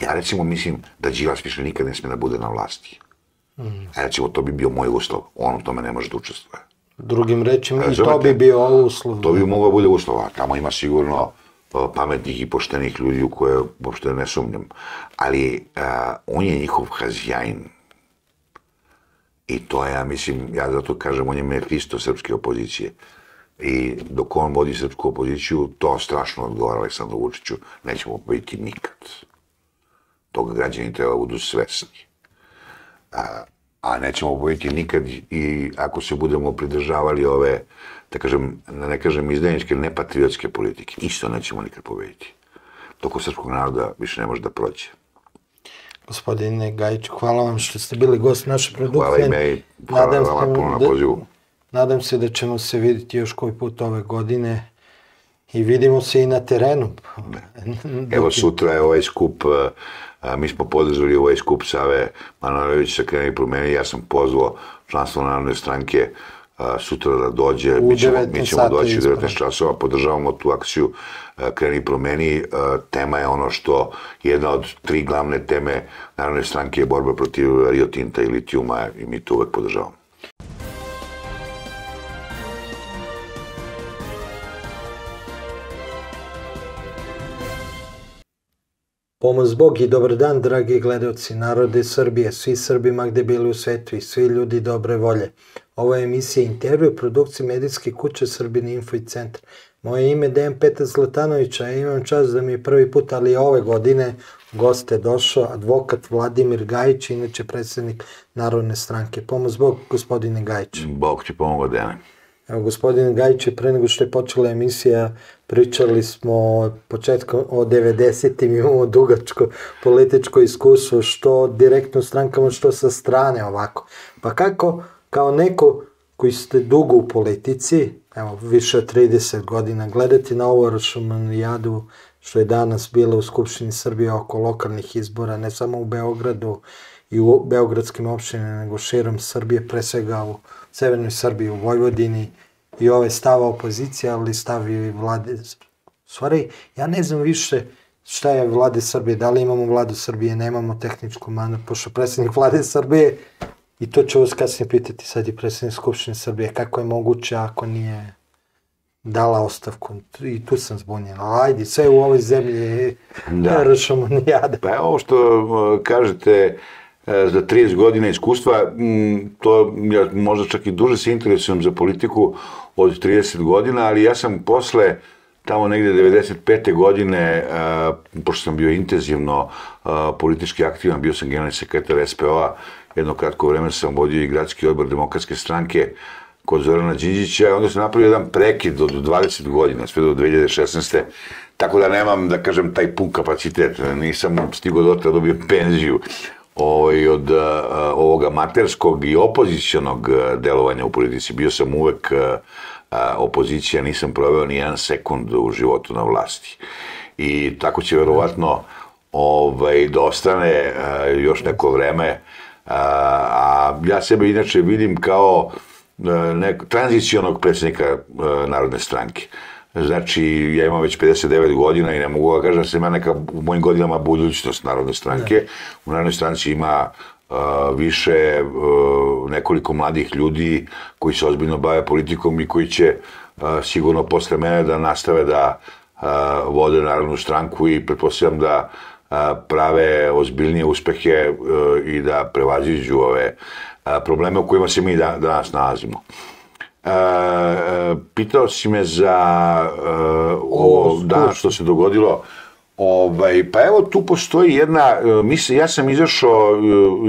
Ja recimo mislim da Đilas više nikad ne sme da bude na vlasti. Mm. A recimo to bi bio moj uslov. On u tome ne može da učestvuje. Drugim rečima, i to bi bio uslov. To bi moglo da bude uslov, a tamo ima sigurno pametnih i poštenih ljudi u koje uopšte ne sumnjam. Ali a, on je njihov hazjajn. I to je, ja mislim, ja zato kažem, on je Mefisto srpske opozicije. I dok on vodi srpsku opoziciju, to strašno odgovara Aleksandru Vučiću, nećemo pobediti nikad. Toga građani treba da budu svesni. A, a nećemo pobediti nikad i ako se budemo pridržavali ove, da kažem, da ne kažem izdajničke, nepatriotske politike, isto nećemo nikad pobediti. Toko srpskog naroda više ne može da prođe. Gospodine Gajiću, hvala vam što ste bili gost naše produkcije. Hvala i me hvala nadam vama puno na da- pozivu. Nadam se da ćemo se vidjeti još koji put ove godine i vidimo se i na terenu. Evo sutra je ovaj skup, a, mi smo podržali ovaj skup Save Manojlović sa kreni promeni, ja sam pozvao članstvo Narodne stranke a, sutra da dođe, U mi ćemo, mi ćemo doći u ispravno. 19 časova, podržavamo tu akciju a, Kreni promeni, a, tema je ono što jedna od tri glavne teme Narodne stranke je borba protiv Rio Tinta i litijuma i mi to uvek podržavamo. Pomoz Bog i dobar dan, dragi gledalci narode Srbije, svi Srbi ma gde bili u svetu i svi ljudi dobre volje. Ovo je emisija intervju produkcije medijske kuće Srbin Info i Centar. Moje ime je Dejan Petar Zlatanović, a ja imam čast da mi je prvi put, ali ove godine, goste došao advokat Vladimir Gajić, inače predsednik Narodne stranke. Pomoz Bog, gospodine Gajić. Bog ti pomogo, Dene. Evo, gospodin Gajić pre nego što je počela emisija, pričali smo o početku o 90-im, imamo dugačko političko iskustvo, što direktno strankama, što sa strane ovako. Pa kako, kao neko koji ste dugo u politici, evo, više od 30 godina, gledati na ovo rašumanijadu što je danas bila u Skupštini Srbije oko lokalnih izbora, ne samo u Beogradu i u beogradskim opštinama, nego širom Srbije, pre svega u Severnoj Srbiji, u Vojvodini, i ove stava opozicija, ali stav i vlade. Stvari, ja ne znam više šta je vlade Srbije, da li imamo vladu Srbije, nemamo tehničku manu, pošto predsjednik vlade Srbije, i to ću vas kasnije pitati, sad je predsjednik Skupštine Srbije, kako je moguće ako nije dala ostavku, i tu sam zbunjen, ajde, sve u ovoj zemlji Da. rešamo nijada. Pa ovo što kažete, za 30 godina iskustva, to ja možda čak i duže se interesujem za politiku od 30 godina, ali ja sam posle tamo negde 95. godine, uh, pošto sam bio intenzivno uh, politički aktivan, bio sam generalni sekretar SPO-a, jedno kratko vreme sam vodio i gradski odbor demokratske stranke kod Zorana Đinđića, onda sam napravio jedan prekid od 20 godina, sve do 2016. Tako da nemam, da kažem, taj pun kapacitet. Nisam stigao do tada dobio penziju ovaj, od a, ovog amaterskog i opozicionog delovanja u politici. Bio sam uvek a, opozicija, nisam proveo ni jedan sekund u životu na vlasti. I tako će verovatno ovaj, da ostane još neko vreme. A, a ja sebe inače vidim kao nek, tranzicionog predsjednika a, Narodne stranke. Znači, ja imam već 59 godina i ne mogu da kažem da sam ja neka u mojim godinama budućnost Narodne stranke. U Narodnoj stranci ima uh, više uh, nekoliko mladih ljudi koji se ozbiljno bave politikom i koji će uh, sigurno posle mene da nastave da uh, vode Narodnu stranku i pretpostavljam da prave ozbiljnije uspehe i da prevaziđu ove probleme u kojima se mi da, danas nalazimo. E, e, pitao si me za e, ovo danas što se dogodilo. Ovaj, pa evo tu postoji jedna, e, mislim, ja sam izašao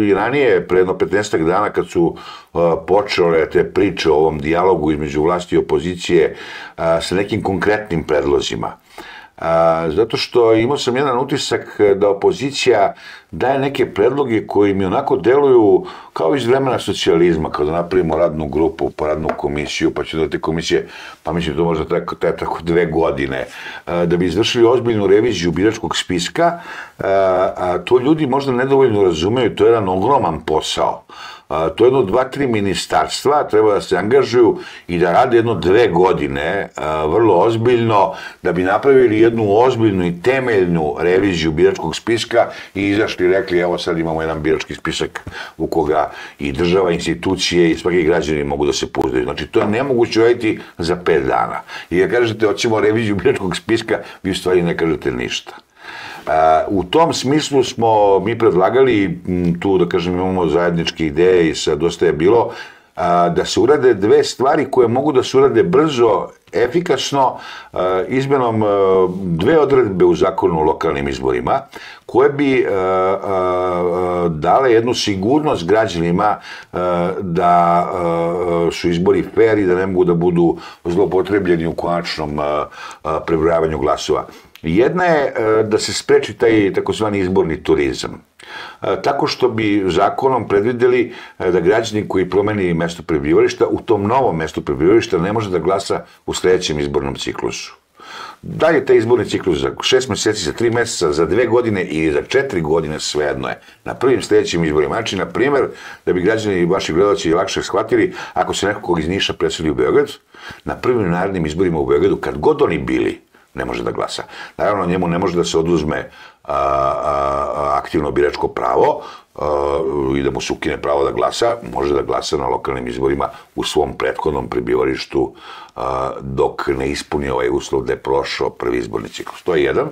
i ranije, pre jedno 15 dana kad su e, počele te priče o ovom dijalogu između vlasti i opozicije e, sa nekim konkretnim predlozima. Zato što imao sam jedan utisak da opozicija daje neke predloge koji mi onako deluju kao iz vremena socijalizma, kao da napravimo radnu grupu, pa radnu komisiju, pa će da te komisije, pa mislim to možda tako, tako dve godine, da bi izvršili ozbiljnu reviziju biračkog spiska, a to ljudi možda nedovoljno razumeju, to je jedan ogroman posao. A, to je jedno dva, tri ministarstva treba da se angažuju i da rade jedno dve godine vrlo ozbiljno da bi napravili jednu ozbiljnu i temeljnu reviziju biračkog spiska i izašli i rekli evo sad imamo jedan birački spisak u koga i država, institucije i svaki građani mogu da se pouzdaju. Znači to je nemoguće raditi za pet dana. I kad kažete hoćemo reviziju biračkog spiska, vi u stvari ne kažete ništa. U tom smislu smo mi predlagali, tu da kažem imamo zajedničke ideje i sa dosta je bilo, da se urade dve stvari koje mogu da se urade brzo, efikasno, izmenom dve odredbe u zakonu o lokalnim izborima, koje bi dale jednu sigurnost građanima da su izbori fair i da ne mogu da budu zlopotrebljeni u konačnom prebrojavanju glasova. Jedna je e, da se spreči taj takozvani izborni turizam. E, tako što bi zakonom predvideli e, da građani koji promeni mesto prebivališta u tom novom mestu prebivališta ne može da glasa u sledećem izbornom ciklusu. Da je taj izborni ciklus za šest meseci, za tri meseca, za dve godine i za četiri godine, svejedno je. Na prvim sledećim izborima. Znači, na primer, da bi građani i vaši gledalci lakše shvatili, ako se nekog iz Niša preseli u Beograd, na prvim narodnim izborima u Beogradu, kad god oni bili, ne može da glasa. Naravno, njemu ne može da se oduzme a, a, aktivno biračko pravo a, i da mu se ukine pravo da glasa, može da glasa na lokalnim izborima u svom prethodnom prebivalištu dok ne ispuni ovaj uslov da je prošao prvi izborni ciklus. To je jedan.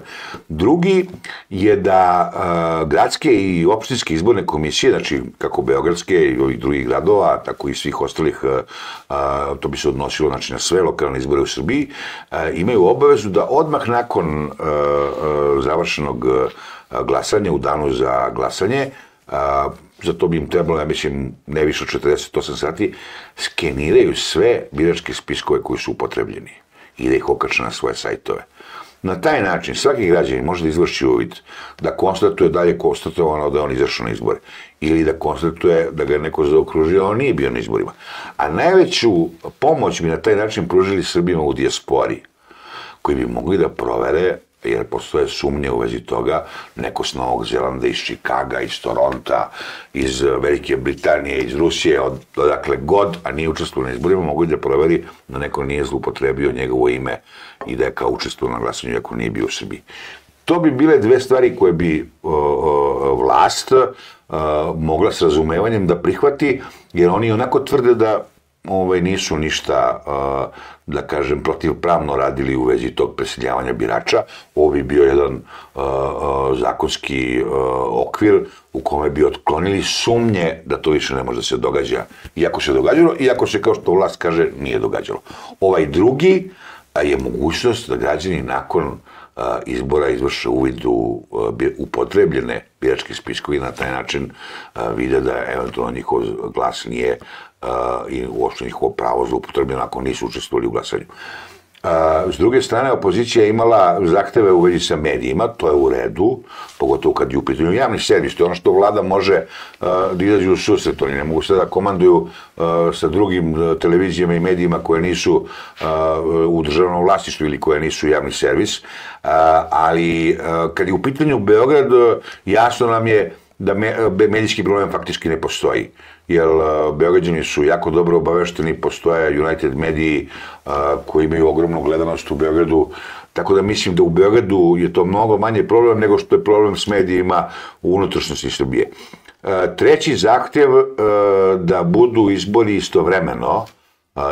Drugi je da gradske i opštinske izborne komisije, znači kako Beogradske i ovih drugih gradova, tako i svih ostalih, to bi se odnosilo znači, na sve lokalne izbore u Srbiji, imaju obavezu da odmah nakon završenog glasanja, u danu za glasanje, za to bi im trebalo, ja mislim, ne više od 48 sati, skeniraju sve biračke spiskove koji su upotrebljeni i da ih okače na svoje sajtove. Na taj način svaki građanin može da izvrši uvid, da konstatuje da je konstatovano da on izašao na izbore ili da konstatuje da ga je neko zaokružio, a on nije bio na izborima. A najveću pomoć bi na taj način pružili Srbima u dijaspori, koji bi mogli da provere jer postoje sumnje u vezi toga, neko s Novog Zelanda, iz Čikaga, iz Toronta, iz Velike Britanije, iz Rusije, od, odakle god, a nije učestvovao na izborima, mogu da proveri da neko nije zlupotrebio njegovo ime i da je kao učestvovao na glasanju, ako nije bio u Srbiji. To bi bile dve stvari koje bi o, o, vlast o, mogla s razumevanjem da prihvati, jer oni onako tvrde da ovaj, nisu ništa, da kažem, protivpravno radili u vezi tog preseljavanja birača. Ovo bi bio jedan zakonski okvir u kome bi otklonili sumnje da to više ne može da se događa. Iako se događalo, iako se, kao što vlast kaže, nije događalo. Ovaj drugi je mogućnost da građani nakon izbora izvrše uvid u upotrebljene biračke spiskovi na taj način vide da eventualno njihov glas nije i uopšte njihovo pravo za upotrebljeno ako nisu učestvovali u glasanju. S druge strane, opozicija je imala zahteve u vezi sa medijima, to je u redu, pogotovo kad je u pitanju javni servis, to je ono što vlada može da izađe u susret, oni ne mogu sada da komanduju sa drugim televizijama i medijima koje nisu u državnom vlasništvu ili koje nisu javni servis, ali kad je u pitanju Beograd, jasno nam je da medijski problem faktički ne postoji jer Beograđani su jako dobro obavešteni, postoje United mediji koji imaju ogromnu gledanost u Beogradu, tako da mislim da u Beogradu je to mnogo manje problem nego što je problem s medijima u unutrašnjosti Srbije. Treći zahtev da budu izbori istovremeno,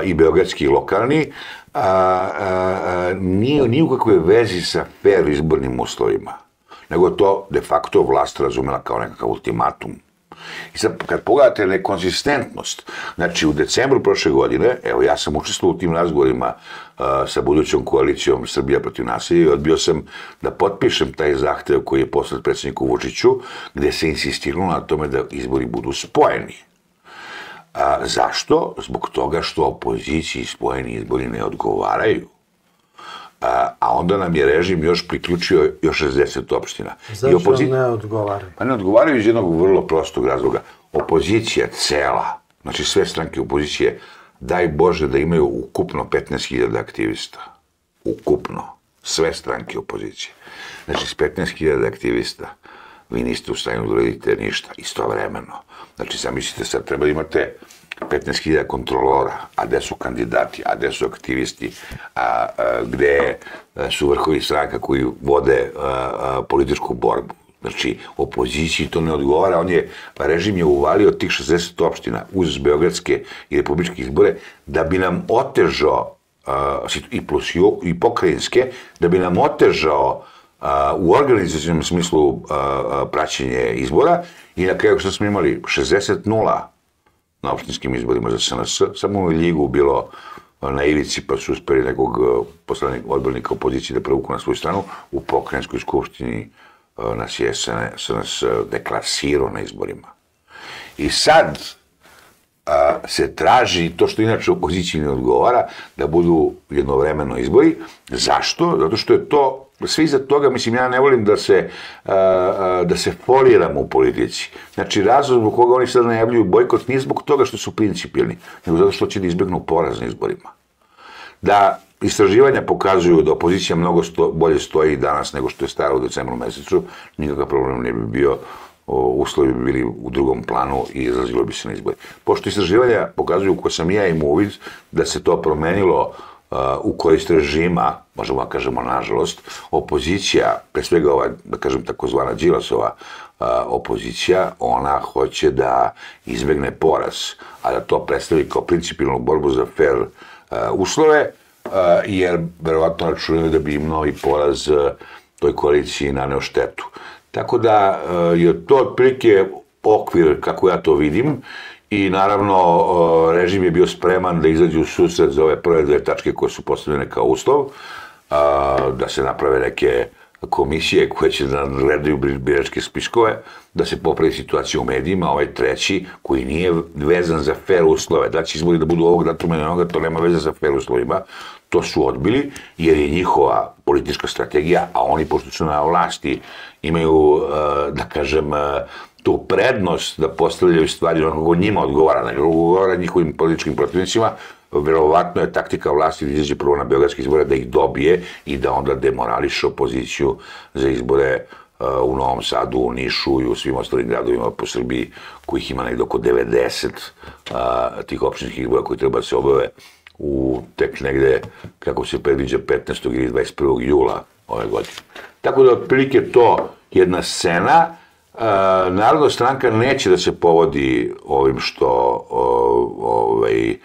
i beogradski i lokalni, nije ni u kakve vezi sa fair izbornim uslovima, nego to de facto vlast razumela kao nekakav ultimatum I sad, kad pogledate nekonzistentnost, znači u decembru prošle godine, evo ja sam učestvovao u tim razgovorima uh, sa budućom koalicijom Srbija protiv nasilja i odbio sam da potpišem taj zahtev koji je poslat predsjedniku Vučiću, gde se insistiralo na tome da izbori budu spojeni. A, zašto? Zbog toga što opoziciji spojeni izbori ne odgovaraju a, a onda nam je režim još priključio još 60 opština. Zašto I opozi... ne odgovaraju? Pa ne odgovaraju iz jednog vrlo prostog razloga. Opozicija cela, znači sve stranke opozicije, daj Bože da imaju ukupno 15.000 aktivista. Ukupno. Sve stranke opozicije. Znači, s 15.000 aktivista vi niste u stanju da uradite ništa istovremeno. Znači, zamislite sad, treba da imate 15.000 kontrolora, a gde su kandidati, a gde su aktivisti, a, a gde su vrhovi stranka koji vode a, a, političku borbu. Znači, opoziciji to ne odgovara, on je, režim je uvalio tih 60 opština uz Beogradske i republičke izbore da bi nam otežao i plus i pokrajinske, da bi nam otežao u organizacijnom smislu praćenje izbora. I na kraju što smo imali? 60-0 na opštinskim izborima za SNS, samo u Ljigu bilo na ivici pa su uspeli nekog poslanik, odbornika opozicije da prevuku na svoju stranu, u pokrajinskoj skupštini nas je SNS deklasirao na izborima. I sad a, se traži to što inače opoziciji ne odgovara, da budu jednovremeno izbori. Zašto? Zato što je to sve iza toga, mislim, ja ne volim da se, da se foliramo u politici. Znači, razlog zbog koga oni sad najavljuju bojkot nije zbog toga što su principijelni, nego zato što će da izbjegnu poraz na izborima. Da istraživanja pokazuju da opozicija mnogo sto, bolje stoji danas nego što je stara u decembru mesecu, nikakav problem ne bi bio uslovi bi bili u drugom planu i izlazilo bi se na izbore. Pošto istraživanja pokazuju ko sam ja imao uvid da se to promenilo u korist režima, možemo da kažemo nažalost, opozicija, pre svega ova, da kažem takozvana Đilasova opozicija, ona hoće da izbegne poraz, a da to predstavi kao principilnu borbu za fair uslove, jer verovatno računaju da bi im novi poraz toj koaliciji naneo štetu. Tako da e, je to otprilike okvir kako ja to vidim i naravno e, režim je bio spreman da izađe u susret za ove prve dve tačke koje su postavljene kao uslov, da se naprave neke komisije koje će da gledaju biračke spiskove, da se popravi situacija u medijima, ovaj treći koji nije vezan za fair uslove, da će izbori da budu ovog datuma i onoga, to nema veze sa fair uslovima, to su odbili jer je njihova politička strategija, a oni pošto su na vlasti imaju, e, da kažem, e, tu prednost da postavljaju stvari onako njima odgovara, nego odgovara njihovim političkim protivnicima, verovatno je taktika vlasti da izađe prvo na beogradske izbore, da ih dobije i da onda demorališe opoziciju za izbore e, u Novom Sadu, u Nišu i u svim ostalim gradovima po Srbiji, kojih ima nekdo oko 90 tih opštinskih izbora koji treba da se obave u tek negde, kako se predviđa, 15. ili 21. jula ove godine. Tako da, otprilike to jedna scena, Uh, Narodna stranka neće da se povodi ovim što ovaj,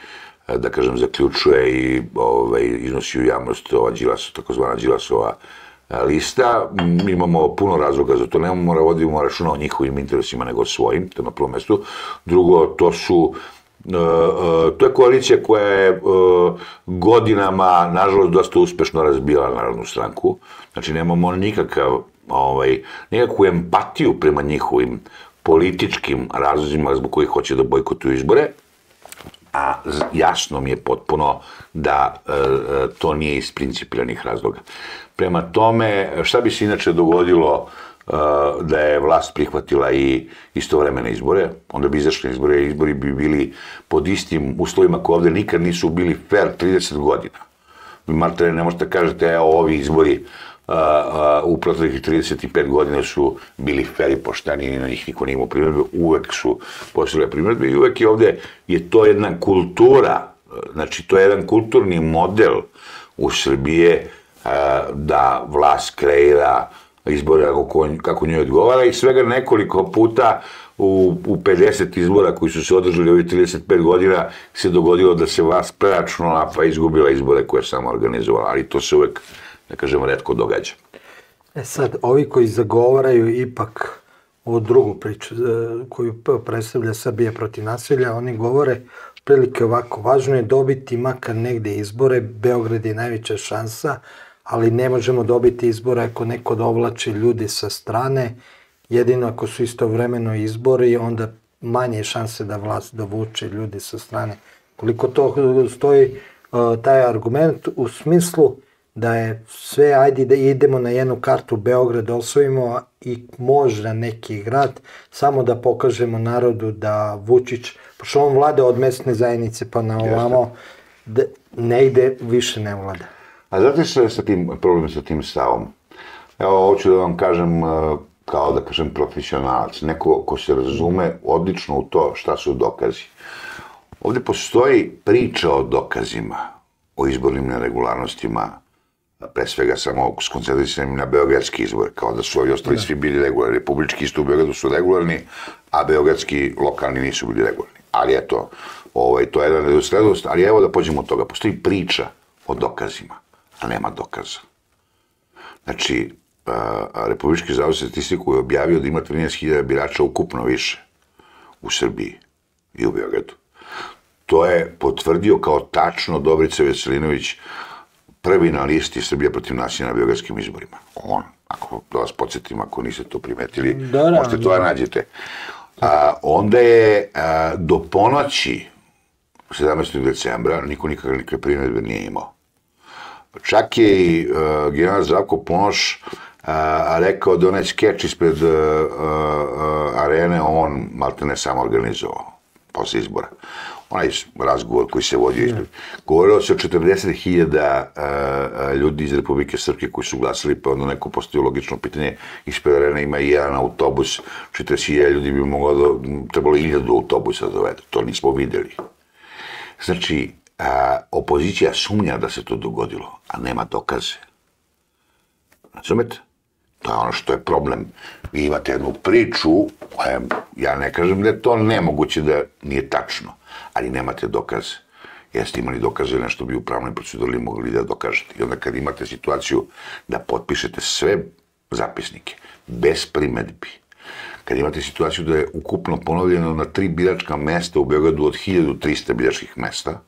da kažem, zaključuje i ovaj, iznosi u javnost ova Đilas, takozvana Đilasova lista. Mi imamo puno razloga za to, nemamo mora vodimo računa o njihovim interesima nego svojim, to na prvom mestu. Drugo, to su E, e, to je koalicija koja je e, godinama, nažalost, dosta uspešno razbila Narodnu stranku. Znači, nemamo nikakav, ovaj, nikakvu empatiju prema njihovim političkim razlozima zbog kojih hoće da bojkotuju izbore, a jasno mi je potpuno da e, to nije iz principiranih razloga. Prema tome, šta bi se inače dogodilo da je vlast prihvatila i istovremene izbore, onda bi izašli izbore, izbori bi bili pod istim uslovima koje ovde nikad nisu bili fair 30 godina. Vi Marte, ne možete kažete, evo ovi izbori u proteklih 35 godina su bili fair i pošteni i na njih niko nije imao primjedbe, uvek su posile primjedbe i uvek je ovde, je to jedna kultura, znači to je jedan kulturni model u Srbije da vlast kreira izbora kako, kako njoj odgovara i svega nekoliko puta u, u 50 izbora koji su se održali ovih 35 godina se dogodilo da se vas preračunala pa izgubila izbore koje je sama organizovala, ali to se uvek, da kažemo, redko događa. E sad, ovi koji zagovaraju ipak o drugu priču e, koju predstavlja Srbija protiv nasilja, oni govore prilike ovako, važno je dobiti makar negde izbore, Beograd je najveća šansa, ali ne možemo dobiti izbore ako neko dovlači ljudi sa strane, jedino ako su istovremeno izbori, onda manje šanse da vlast dovuče ljudi sa strane. Koliko to stoji taj argument u smislu da je sve, ajde da idemo na jednu kartu Beograd osvojimo i možda neki grad, samo da pokažemo narodu da Vučić, pošto on vlada od mesne zajednice pa na ovamo, da ne ide, više ne vlada. A znate što je sa tim, problem sa tim stavom? Evo, hoću da vam kažem uh, kao da kažem profesionalac, neko ko se razume odlično u to šta su dokazi. Ovde postoji priča o dokazima, o izbornim neregularnostima, pre svega samo skoncentrisanim na beogradski izbor, kao da su ovi ostali da. svi bili regularni. Republički isto u Beogradu su regularni, a beogradski lokalni nisu bili regularni. Ali eto, ovaj, to je jedna nedoslednost, ali evo da pođemo od toga. Postoji priča o dokazima, a nema dokaza. Znači, a, Republički zavod za statistiku je objavio da ima 13.000 birača ukupno više u Srbiji i u Beogradu. To je potvrdio kao tačno Dobrica Veselinović, prvi na listi Srbija protiv nasilja na biogradskim izborima. On, ako da vas podsjetim, ako niste to primetili, da, da, možete to da nađete. A, onda je a, do ponoći 17. decembra niko nikakve primedbe nije imao. Čak je i uh, general Zdravko Ponoš a, rekao da onaj skeč ispred uh, uh, arene on malte ne samo organizovao posle izbora onaj razgovor koji se vodio ispred. Govorilo se o 40.000 ljudi iz Republike Srpske koji su glasili, pa onda neko postoji logično pitanje, ispred arena ima i jedan autobus, 40.000 ljudi bi moglo da, trebalo i 1000 autobusa da dovedu, to nismo videli. Znači, a, opozicija sumnja da se to dogodilo, a nema dokaze. Razumete? To je ono što je problem. Vi imate jednu priču, ja ne kažem da je to nemoguće da nije tačno, ali nemate dokaze. Jeste imali dokaze, nešto bi u pravnoj proceduri mogli da dokažete. I onda kad imate situaciju da potpišete sve zapisnike, bez primetbi, kad imate situaciju da je ukupno ponovljeno na tri biračka mesta u Beogradu od 1300 biračkih mesta,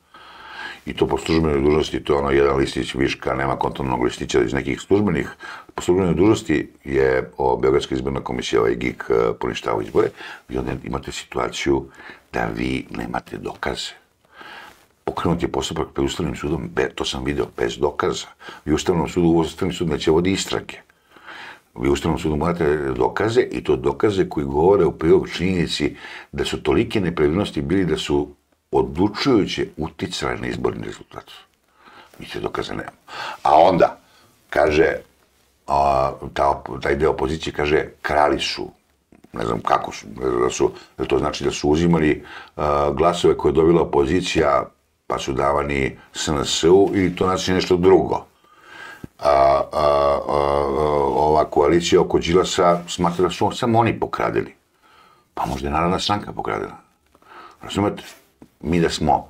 i to po službenoj dužnosti, to je ono jedan listić viška, nema kontrolnog listića iz nekih službenih. Po službenoj dužnosti je o Beogradska izborna komisija, ovaj GIK, e, poništava izbore i onda imate situaciju da vi nemate dokaze. Pokrenut je postupak pred Ustavnim sudom, to sam video, bez dokaza. Vi Ustavnom sudu, Ustavni sud neće vodi istrage. Vi Ustavnom sudu morate dokaze i to dokaze koji govore u prilog činjenici da su tolike nepravilnosti bili da su odlučujuće uticale na izborni rezultat. Mi se dokaze nemamo. A onda, kaže, a, ta, taj deo opozicije kaže, krali su, ne znam kako su, da su, da to znači da su uzimali a, glasove koje je dobila opozicija, pa su davani SNS-u ili to znači nešto drugo. A, a, a, ova koalicija oko Đilasa smatra da su samo oni pokradili. Pa možda je Narodna stranka pokradila. Razumete? mi da smo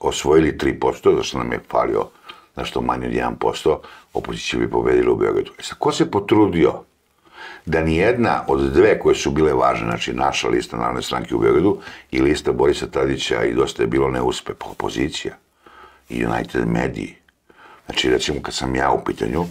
osvojili 3%, zašto nam je falio nešto manje od 1%, opozicija bi pobedila u Beogradu. E sad, ko se potrudio da ni jedna od dve koje su bile važne, znači naša lista Narodne stranke u Beogradu i lista Borisa Tadića i dosta je bilo neuspe, opozicija i United Mediji. Znači, recimo, kad sam ja u pitanju,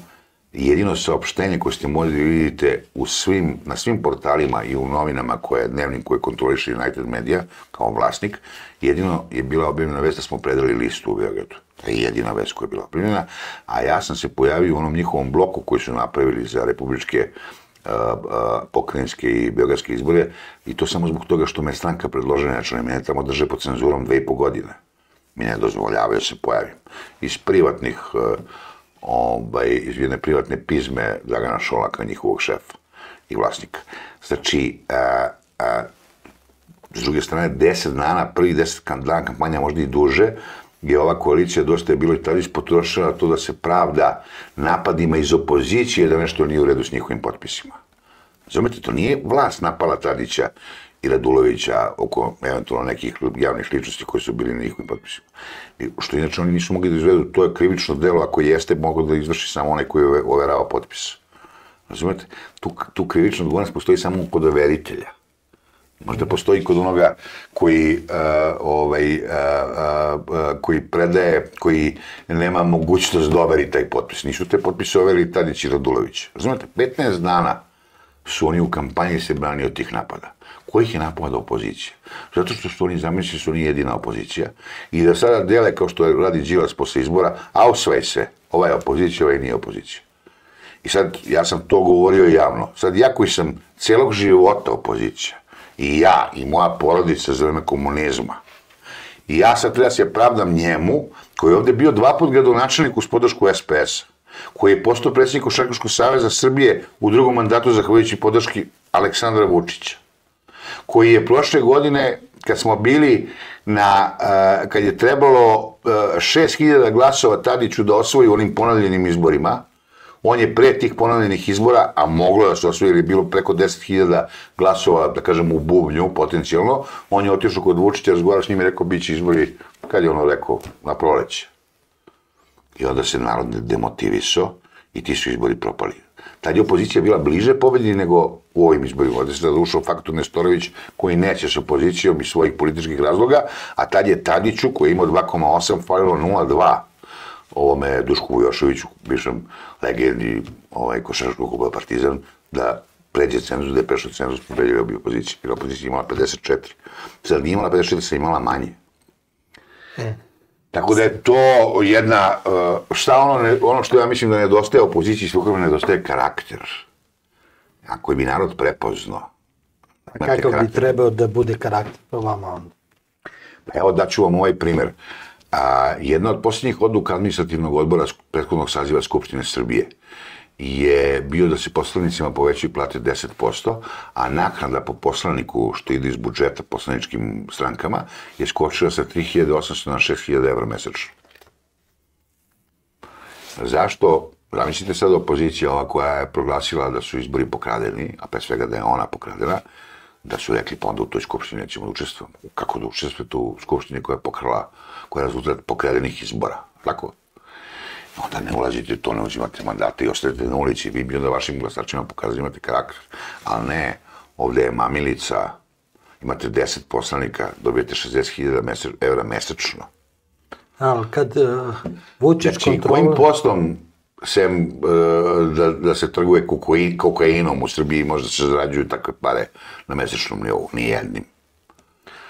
jedino saopštenje koje ste mogli da vidite u svim, na svim portalima i u novinama koje dnevnik koje kontroliše United Media kao vlasnik, jedino je bila objavljena vest da smo predali listu u Beogradu. To je jedina vest koja je bila primljena, a ja sam se pojavio u onom njihovom bloku koji su napravili za republičke uh, pokrenjske i beogradske izbore i to samo zbog toga što me stranka predložena, znači mene tamo drže pod cenzurom dve i po godine. Mi ne dozvoljavaju da se pojavim. Iz privatnih uh, ovaj, iz jedne privatne pizme Dragana Šolaka, njihovog šefa i vlasnika. Znači, a, a, s druge strane, deset dana, prvi deset dana kampanja, možda i duže, je ova koalicija dosta je bilo i tada ispotrošila to da se pravda napadima iz opozicije da nešto nije u redu s njihovim potpisima. Zumete, to nije vlast napala Tadića i Radulovića oko eventualno nekih javnih ličnosti koji su bili na njihovim potpisima. Što inače oni nisu mogli da izvedu, to je krivično delo, ako jeste, mogu da izvrši samo onaj koji je overao potpis. Razumete? Tu, tu krivična odgovornost postoji samo kod overitelja. Možda postoji kod onoga koji, uh, ovaj, uh, uh, koji predaje, koji nema mogućnost da overi taj potpis. Nisu te potpise overili Tadić i Radulović. Razumete? 15 dana su oni u kampanji se brani od tih napada kojih je napada opozicija. Zato što su oni zamislili su oni jedina opozicija i da sada dele kao što radi Đilas posle izbora, a osvaj se, ova je opozicija, ova je nije opozicija. I sad, ja sam to govorio javno. Sad, ja koji sam celog života opozicija, i ja, i moja porodica za vreme komunizma, i ja sad treba da se pravdam njemu, koji je ovde bio dva put gradonačelnik uz podršku SPS-a. koji je postao predsjednik Košarkaškog saveza Srbije u drugom mandatu zahvaljujući podrški Aleksandra Vučića, koji je prošle godine, kad smo bili na, kad je trebalo uh, 6000 glasova Tadiću da osvoji u onim ponavljenim izborima, on je pre tih ponavljenih izbora, a moglo da se osvoji, jer je bilo preko 10.000 glasova, da kažem, u bubnju, potencijalno, on je otišao kod Vučića, razgovarao s njim i rekao, bit će izbori, kad je ono rekao, na proleće. I onda se narod demotivisao i ti su izbori propali. Tad je opozicija bila bliže pobedi nego u ovim izborima. Ovde se da ušao faktor Nestorović koji neće sa opozicijom iz svojih političkih razloga, a tad je Tadiću koji je imao 2,8 falilo 0,2 ovome Dušku Vujošoviću, bivšem legendi ovaj, košarskog kluba Partizan, da pređe cenzus, da je prešao cenzus, pobedio bi opoziciju, jer opozicija imala 54. Sad nije imala 54, sad imala manje. E. Tako da je to jedna, uh, šta ono, ne, ono što ja mislim da nedostaje opoziciji, svakako nedostaje karakter. A koji bi narod prepoznao. A kakav bi trebao da bude karakter po vama onda? Pa evo daću vam ovaj primer. A, jedna od posljednjih odluka administrativnog odbora prethodnog saziva Skupštine Srbije je bio da se poslanicima povećaju plate 10%, a naknada po poslaniku što ide iz budžeta poslaničkim strankama je skočila sa 3800 na 6000 evra mesečno. Zašto? Zamislite sad opozicija ova koja je proglasila da su izbori pokradeni, a pre svega da je ona pokradena, da su rekli pa onda u toj skupštini nećemo da učestvujemo. Kako da učestvujete u skupštini koja je pokrala, koja je rezultat pokradenih izbora? Tako? onda ne ulazite to, ne uzimate mandate i ostajete na ulici, vi bi onda vašim glasačima pokazali imate karakter, ali ne, ovde je mamilica, imate 10 poslanika, dobijete 60.000 evra mesečno. Ali kad uh, Vučić znači, kontrola... kojim poslom sem uh, da, da se trguje kokain, kokainom u Srbiji možda se zarađuju takve pare na mesečnom nivou, ni jednim.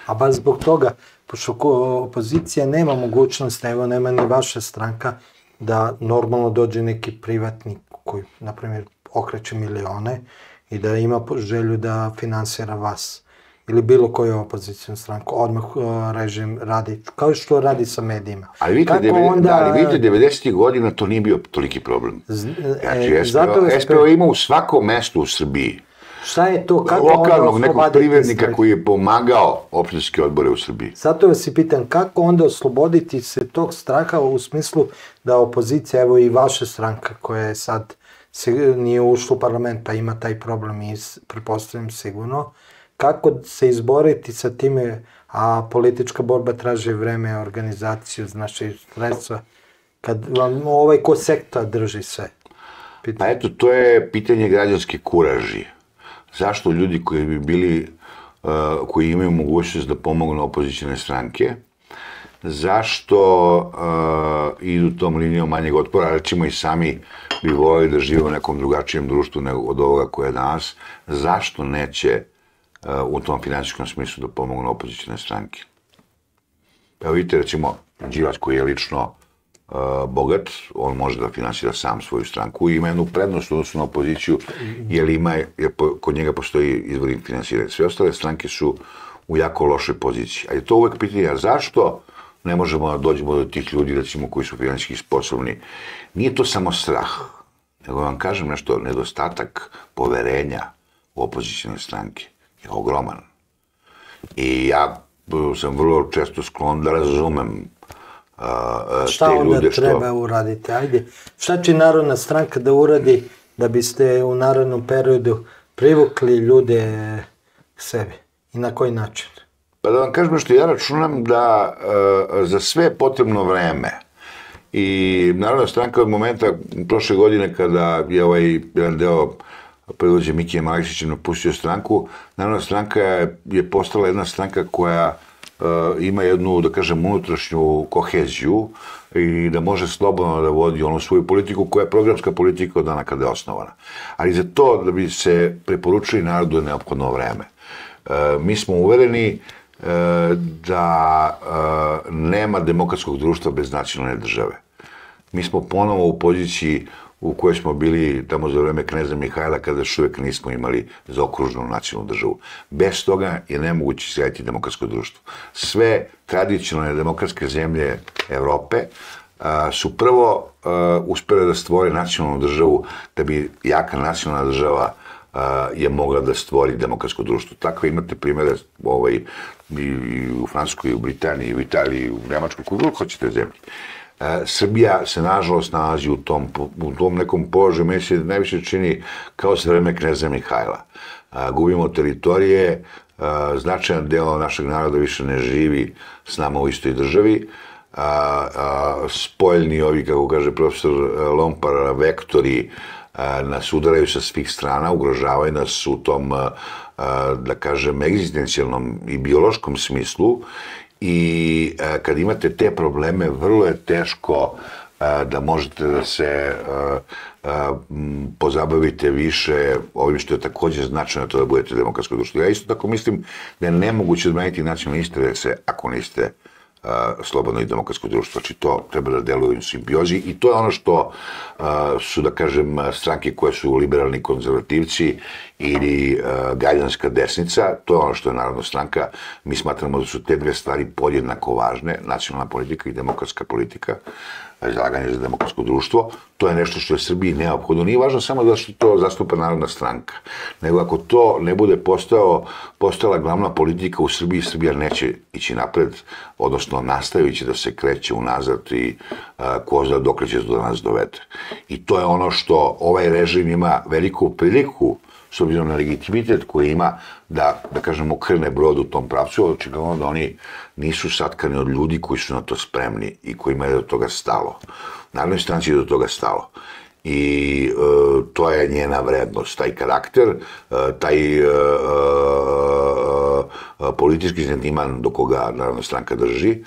A baš zbog toga, pošto opozicija nema mogućnost, evo nema ni vaša stranka, da normalno dođe neki privatnik koji, na primjer, okreće milione i da ima želju da finansira vas ili bilo koju opozicijnu stranku, odmah uh, režim radi, kao što radi sa medijima. Ali vidite, Kako onda... Da, ali vidite, 90. godina to nije bio toliki problem. Z, znači, e, SPO, zato SPO ima u svakom mestu u Srbiji Šta je to? Kako lokalnog nekog privrednika koji je pomagao opštinske odbore u Srbiji. Zato vas i pitan, kako onda osloboditi se tog straha u smislu da opozicija, evo i vaša stranka koja je sad se, nije ušla u parlament pa ima taj problem i prepostavljam sigurno, kako se izboriti sa time, a politička borba traži vreme, organizaciju, znači sredstva, kad vam ovaj ko sekta drži sve? Pitan. Pa eto, to je pitanje građanske kuraži zašto ljudi koji bi bili, uh, koji imaju mogućnost da pomognu opozicijne stranke, zašto uh, idu tom linijom manjeg otpora, recimo i sami bi volili da žive u nekom drugačijem društvu nego od ovoga koje je danas, zašto neće uh, u tom finansijskom smislu da pomognu opozicijne stranke? Evo vidite, recimo, Đilas koji je lično bogat, on može da finansira sam svoju stranku i ima jednu prednost u odnosu na opoziciju, jer ima, jer kod njega postoji izvor finansiranja. Sve ostale stranke su u jako lošoj poziciji. A je to uvek pitanje, a zašto ne možemo da dođemo do tih ljudi, recimo, koji su finansijski sposobni? Nije to samo strah, nego vam kažem nešto, nedostatak poverenja u opozicijne stranke je ogroman. I ja sam vrlo često sklon da razumem a, šta te ljude što... treba uraditi? Ajde, šta će Narodna stranka da uradi da biste u narednom periodu privukli ljude sebi? I na koji način? Pa da vam kažem što ja računam da uh, za sve potrebno vreme i Narodna stranka od momenta prošle godine kada je ovaj jedan deo predvođe Mikije Maleksića napustio stranku, Narodna stranka je postala jedna stranka koja ima jednu, da kažem, unutrašnju koheziju i da može slobodno da vodi onu svoju politiku koja je programska politika od dana kada je osnovana. Ali za to da bi se preporučili narodu je neophodno vreme. Uh, mi smo uvereni uh, da uh, nema demokratskog društva bez nacionalne države. Mi smo ponovo u poziciji u kojoj smo bili tamo za vreme kneza Mihajla kada još uvek nismo imali zaokruženu nacionalnu državu. Bez toga je nemoguće srediti demokratsko društvo. Sve tradicionalne demokratske zemlje Evrope a, su prvo a, da stvore nacionalnu državu, da bi jaka nacionalna država a, je mogla da stvori demokratsko društvo. Tako imate primere ovaj, i, i u Francuskoj, i u Britaniji, i u Italiji, i u Nemačkoj, kogu hoćete zemlji. E, Srbija se nažalost nalazi u tom, u tom nekom položaju, meni se najviše čini kao sa vreme kneza Mihajla. A, gubimo teritorije, a, značajan deo našeg naroda više ne živi s nama u istoj državi, a, a, spoljni ovi, kako kaže profesor Lompar, vektori a, nas udaraju sa svih strana, ugrožavaju nas u tom, a, da kažem, egzistencijalnom i biološkom smislu i a, kad imate te probleme, vrlo je teško a, da možete da se a, a, pozabavite više ovim što je takođe značajno to da budete demokratsko društvo. Ja isto tako mislim da je nemoguće odmeniti nacionalne interese ako niste slobodno i demokratsko društvo. Znači to treba da deluje u simbiozi i to je ono što su, da kažem, stranke koje su liberalni konzervativci ili uh, gajdanska desnica, to je ono što je Narodna stranka. Mi smatramo da su te dve stvari podjednako važne, nacionalna politika i demokratska politika zalaganje za demokratsko društvo, to je nešto što je Srbiji neophodno. Nije važno samo da što to zastupa Narodna stranka, nego ako to ne bude postao, postala glavna politika u Srbiji, Srbija neće ići napred, odnosno nastavit će da se kreće unazad i a, ko zna dok će do nas dovede. I to je ono što ovaj režim ima veliku priliku s obzirom na legitimitet koji ima da, da kažemo, krne brod u tom pravcu, očigledno da oni nisu satkani od ljudi koji su na to spremni i koji imaju do toga stalo. Narodnoj stranci je do toga stalo. I e, to je njena vrednost, taj karakter, e, taj e, e, e politički sentiman do koga Narodna stranka drži,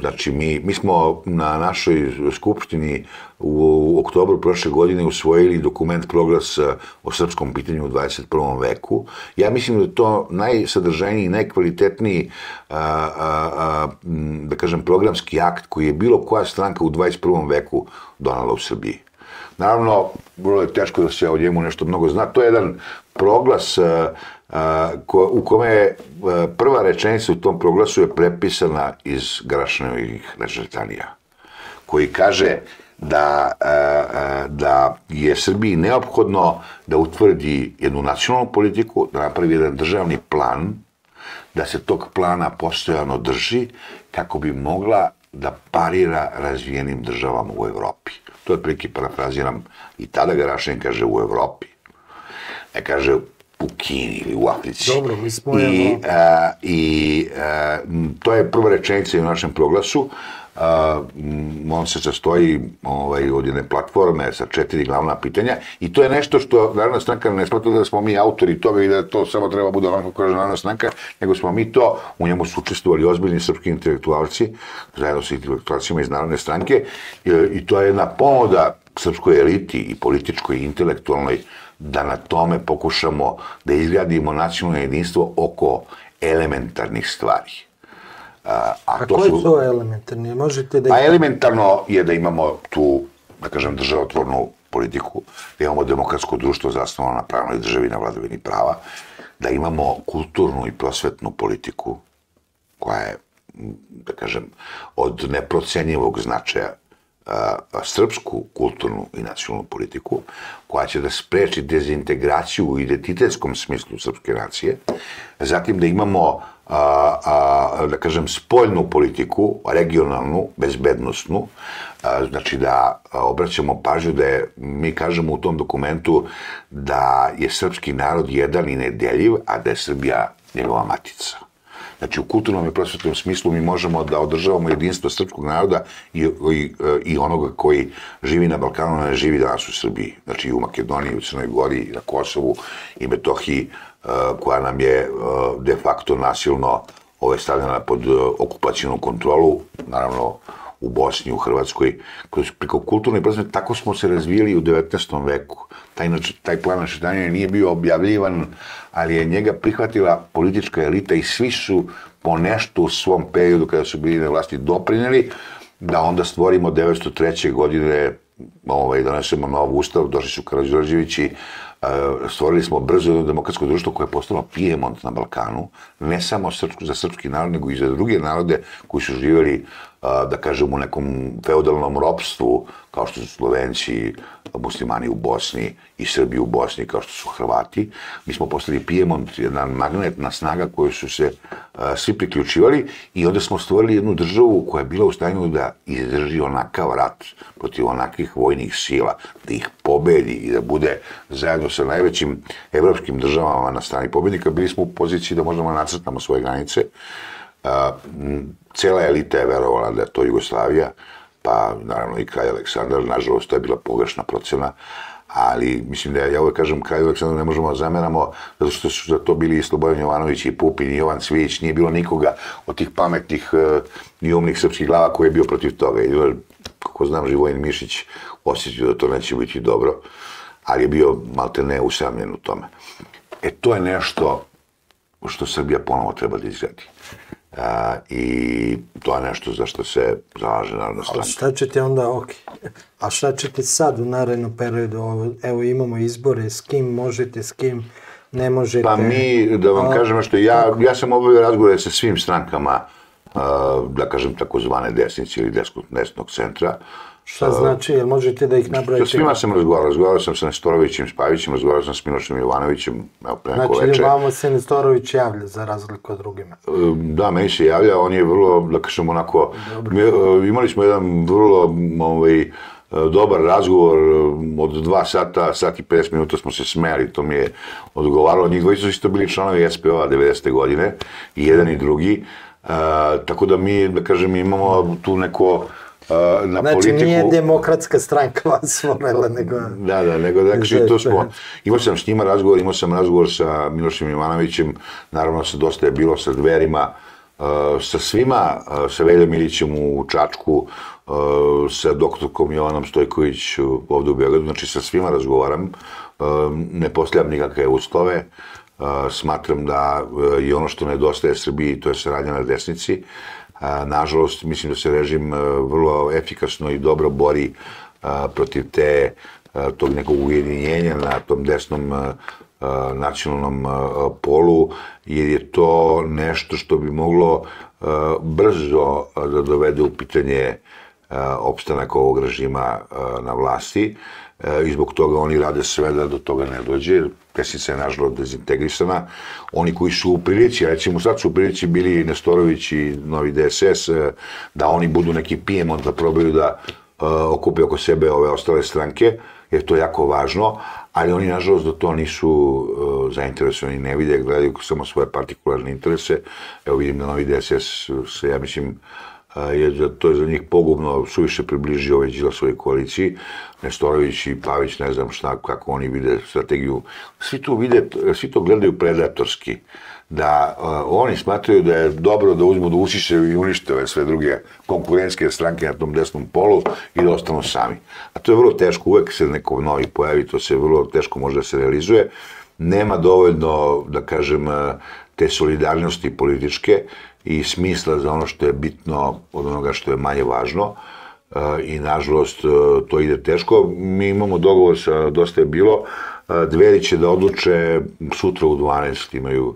Znači, mi, mi smo na našoj skupštini u, oktobru prošle godine usvojili dokument proglas o srpskom pitanju u 21. veku. Ja mislim da je to najsadržajniji, najkvalitetniji, a, a, a, da kažem, programski akt koji je bilo koja stranka u 21. veku donala u Srbiji. Naravno, vrlo je teško da se o njemu nešto mnogo zna. To je jedan proglas ko, u kome je prva rečenica u tom proglasu je prepisana iz Grašnovih rečetanija, koji kaže da, da je Srbiji neophodno da utvrdi jednu nacionalnu politiku, da napravi jedan državni plan, da se tog plana postojano drži kako bi mogla da parira razvijenim državama u Evropi. To je prilike parafraziram i tada Garašin kaže u Evropi. Ne kaže u Kini ili u Africi. Dobro, mi smo I, a, i a, to je prva rečenica u našem proglasu. A, on se sastoji ovaj, od jedne platforme sa četiri glavna pitanja i to je nešto što Narodna stranka ne smatra da smo mi autori toga i da to samo treba bude onako kaže Narodna stranka, nego smo mi to, u njemu su učestvovali ozbiljni srpski intelektualci, zajedno sa intelektualcima iz Narodne stranke i, i to je jedna pomoda srpskoj eliti i političkoj i intelektualnoj da na tome pokušamo da izgradimo nacionalno jedinstvo oko elementarnih stvari. A, a, a to koje su to elementarni? Možete da... A elementarno je da imamo tu, da kažem, državotvornu politiku, da imamo demokratsko društvo zasnovano na pravnoj državi na vladavini prava, da imamo kulturnu i prosvetnu politiku koja je, da kažem, od neprocenjivog značaja srpsku kulturnu i nacionalnu politiku, koja će da spreči dezintegraciju u identitetskom smislu srpske nacije, zatim da imamo, a, a, da kažem, spoljnu politiku, regionalnu, bezbednostnu, a, znači da obraćamo pažnju da je, mi kažemo u tom dokumentu da je srpski narod jedan i nedeljiv, a da je Srbija njegova matica. Znači, u kulturnom i prosvetnom smislu mi možemo da održavamo jedinstvo srpskog naroda i, i, i onoga koji živi na Balkanu, ne živi danas u Srbiji. Znači, i u Makedoniji, u Crnoj Gori, na Kosovu i Metohiji, e, koja nam je e, de facto nasilno ove stavljena pod e, okupacijonu kontrolu, naravno u Bosni, u Hrvatskoj, kroz, preko kulturne prosvete, tako smo se razvijeli u 19. veku. Taj, taj plan našetanja nije bio objavljivan, ali je njega prihvatila politička elita i svi su po nešto u svom periodu kada su bili na vlasti doprineli da onda stvorimo 903. godine ovaj, donesemo nov ustav, došli su Karadžorđevići, stvorili smo brzo jedno demokratsko društvo koje je postalo Pijemont na Balkanu, ne samo srpsko, za srpski narod, nego i za druge narode koji su živjeli, da kažem, u nekom feudalnom ropstvu, kao što su Slovenci, muslimani u Bosni i Srbi u Bosni, kao što su Hrvati. Mi smo postali Pijemont, jedna magnetna snaga koju su se svi priključivali i onda smo stvorili jednu državu koja je bila u stanju da izdrži onakav rat protiv onakvih vojnih sila, da ih pobedi i da bude zajedno sa najvećim evropskim državama na strani pobednika. Bili smo u poziciji da možemo nacrtamo svoje granice. Cela elita je verovala da je to Jugoslavija, pa naravno i kralj Aleksandar, nažalost to je bila pogrešna procena, ali mislim da ja uvek kažem kralju Aleksandru ne možemo da zameramo zato što su za to bili i Slobodan Jovanović i Pupin i Jovan Cvić, nije bilo nikoga od tih pametnih uh, i umnih srpskih glava koji je bio protiv toga. I, kako znam, Živojin Mišić osjetio da to neće biti dobro, ali je bio malte ne usamljen u tome. E to je nešto što Srbija ponovo treba da izgradi. A, I to je nešto za što se zalaže Narodna stranka. A šta ćete onda, ok, a šta ćete sad u narednom periodu? Evo imamo izbore, s kim možete, s kim ne možete. Pa mi, da vam a, kažem što ja, ja sam obavio razgovore sa svim strankama, a, da kažem takozvane desnice ili desnog centra, Šta znači, jel možete da ih nabrojite? Sa svima sam razgovarao, razgovarao sam sa Nestorovićem, Spavićem, razgovarao sam s Milošem Jovanovićem, evo pre neko znači, veče. Znači, vama se Nestorović javlja za razliku od drugima? Da, meni se javlja, on je vrlo, da kažem onako, mi, imali smo jedan vrlo, ovaj, dobar razgovor, od dva sata, sat i 50 minuta smo se smejali, to mi je odgovaralo. Njih dvojica su isto bili članovi SPO-a 90. godine, i jedan i drugi. Uh, tako da mi, da kažem, imamo tu neko na znači, politiku. nije demokratska stranka vas stvorila, nego... Da, da, nego da znači, to smo... Imao sam s njima razgovor, imao sam razgovor sa Milošem Ivanovićem, naravno sa dosta je bilo sa dverima, sa svima, sa Veljom Milićem u Čačku, sa doktorkom Jovanom Stojković ovde u Beogradu, znači sa svima razgovaram, ne postavljam nikakve uslove, smatram da i ono što nedostaje Srbiji, to je saradnja na desnici, Nažalost, mislim da se režim vrlo efikasno i dobro bori protiv te, tog nekog ujedinjenja na tom desnom nacionalnom polu, jer je to nešto što bi moglo brzo da dovede u pitanje opstanak ovog režima na vlasti i zbog toga oni rade sve da do toga ne dođe. Pesnica je nažalost dezintegrisana. Oni koji su u prilici, recimo sad su u prilici bili Nestorović i Novi DSS, e, da oni budu neki pijemont da probaju da uh, okupe oko sebe ove ostale stranke, jer to je jako važno, ali oni nažalost da to nisu uh, zainteresovani, ne vide, gledaju samo svoje partikularne interese. Evo vidim da Novi DSS se, ja mislim, je, to je za njih pogubno, suviše približi ove Đilasove koaliciji. Nestorović i Pavić, ne znam šta, kako oni vide strategiju. Svi to vide, svi to gledaju predatorski. Da oni smatraju da je dobro da uzmu da usiše i unište ove sve druge konkurentske stranke na tom desnom polu i da ostanu sami. A to je vrlo teško, uvek se neko novi pojavi, to se vrlo teško može da se realizuje. Nema dovoljno, da kažem, te solidarnosti političke i smisla za ono što je bitno od onoga što je manje važno e, i nažalost e, to ide teško. Mi imamo dogovor sa Dosta je bilo, e, dveri će da odluče sutra u 12 imaju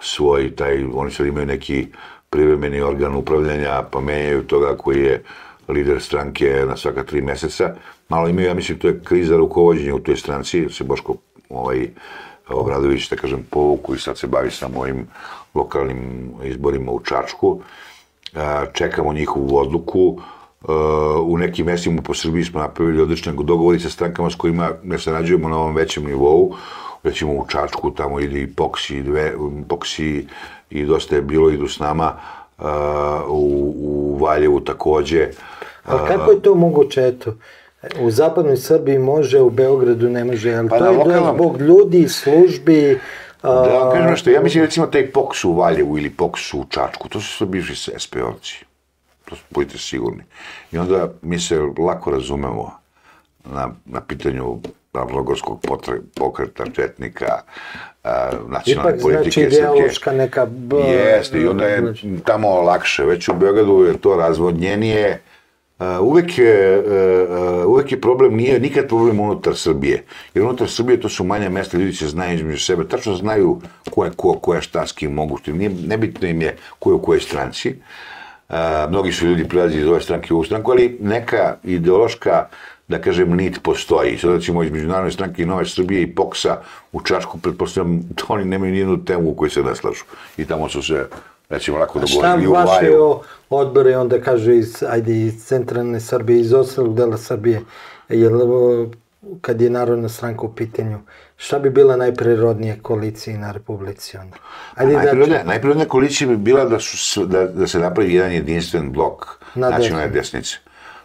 svoj taj, oni sad imaju neki privremeni organ upravljanja, pa menjaju toga koji je lider stranke na svaka tri meseca. Malo imaju, ja mislim, to je kriza rukovodđenja u toj stranci, se Boško ovaj, Obradović, da kažem, povuku i sad se bavi samo ovim lokalnim izborima u Čačku. E, čekamo njihovu odluku. E, u nekim mestima po Srbiji smo napravili odlične dogovori sa strankama s kojima ne sarađujemo na ovom većem nivou. Recimo u Čačku tamo ide i Poksi, dve, Poksi i dosta je bilo, idu s nama. E, u, u Valjevu takođe. A kako je to moguće, eto? U zapadnoj Srbiji može, u Beogradu ne može, ali pa to je lokalnom... zbog ljudi, službi, Da vam kažem nešto, ja mislim recimo taj POKS u Valjevu ili POKS u Čačku, to su sve bivši SPO-ci. To budite sigurni. I onda mi se lako razumemo na, na pitanju Ravnogorskog pokreta, četnika, a, nacionalne Ipak, politike. Ipak znači ideološka neka... Jeste, i onda je tamo lakše. Već u Beogradu je to razvodnjenije, Uh, uvek je, uh, uvek je problem, nije nikad problem unutar Srbije. Jer unutar Srbije to su manja mesta, ljudi se znaju između sebe, tačno znaju ko je ko, ko je šta s kim mogu, što nije, nebitno im je ko je u kojoj stranci. Uh, mnogi su ljudi prelazi iz ove stranke u ovu stranku, ali neka ideološka da kažem, nit postoji. Sad recimo između Narodne stranke i Nove Srbije i Poksa u Čačku, pretpostavljam, da oni nemaju nijednu temu u kojoj se ne slažu. I tamo su se recimo lako dogovorili. Šta vaše odbore onda kaže iz, ajde, iz centralne Srbije, iz ostalog dela Srbije, jer kad je Narodna stranka u pitanju, šta bi bila najprirodnija koalicija na Republici onda? Ajde da najprirodnija, da... najprirodnija koalicija bi bila da, su, da, da se napravi jedan jedinstven blok na nacionalne desnice.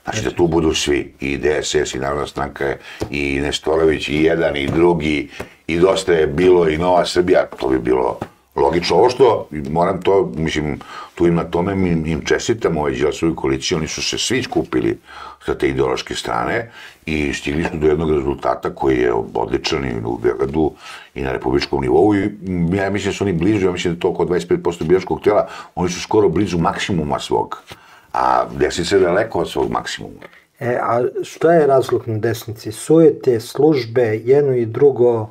Znači da tu budu svi, i DSS, i Narodna stranka, i Nestorović, i jedan, i drugi, i dosta je bilo i Nova Srbija, to bi bilo logično. Ovo što, moram to, mislim, tu im na tome im, im čestitam ovaj Đilasovi koaliciji, oni su se svi skupili sa te ideološke strane i stigli su do jednog rezultata koji je odličan i u Beogradu i na republičkom nivou i ja mislim da su oni blizu, ja mislim da je to oko 25% biračkog tela, oni su skoro blizu maksimuma svog, a desnica je daleko od svog maksimuma. E, a šta je razlog na desnici? Sujete, službe, jedno i drugo,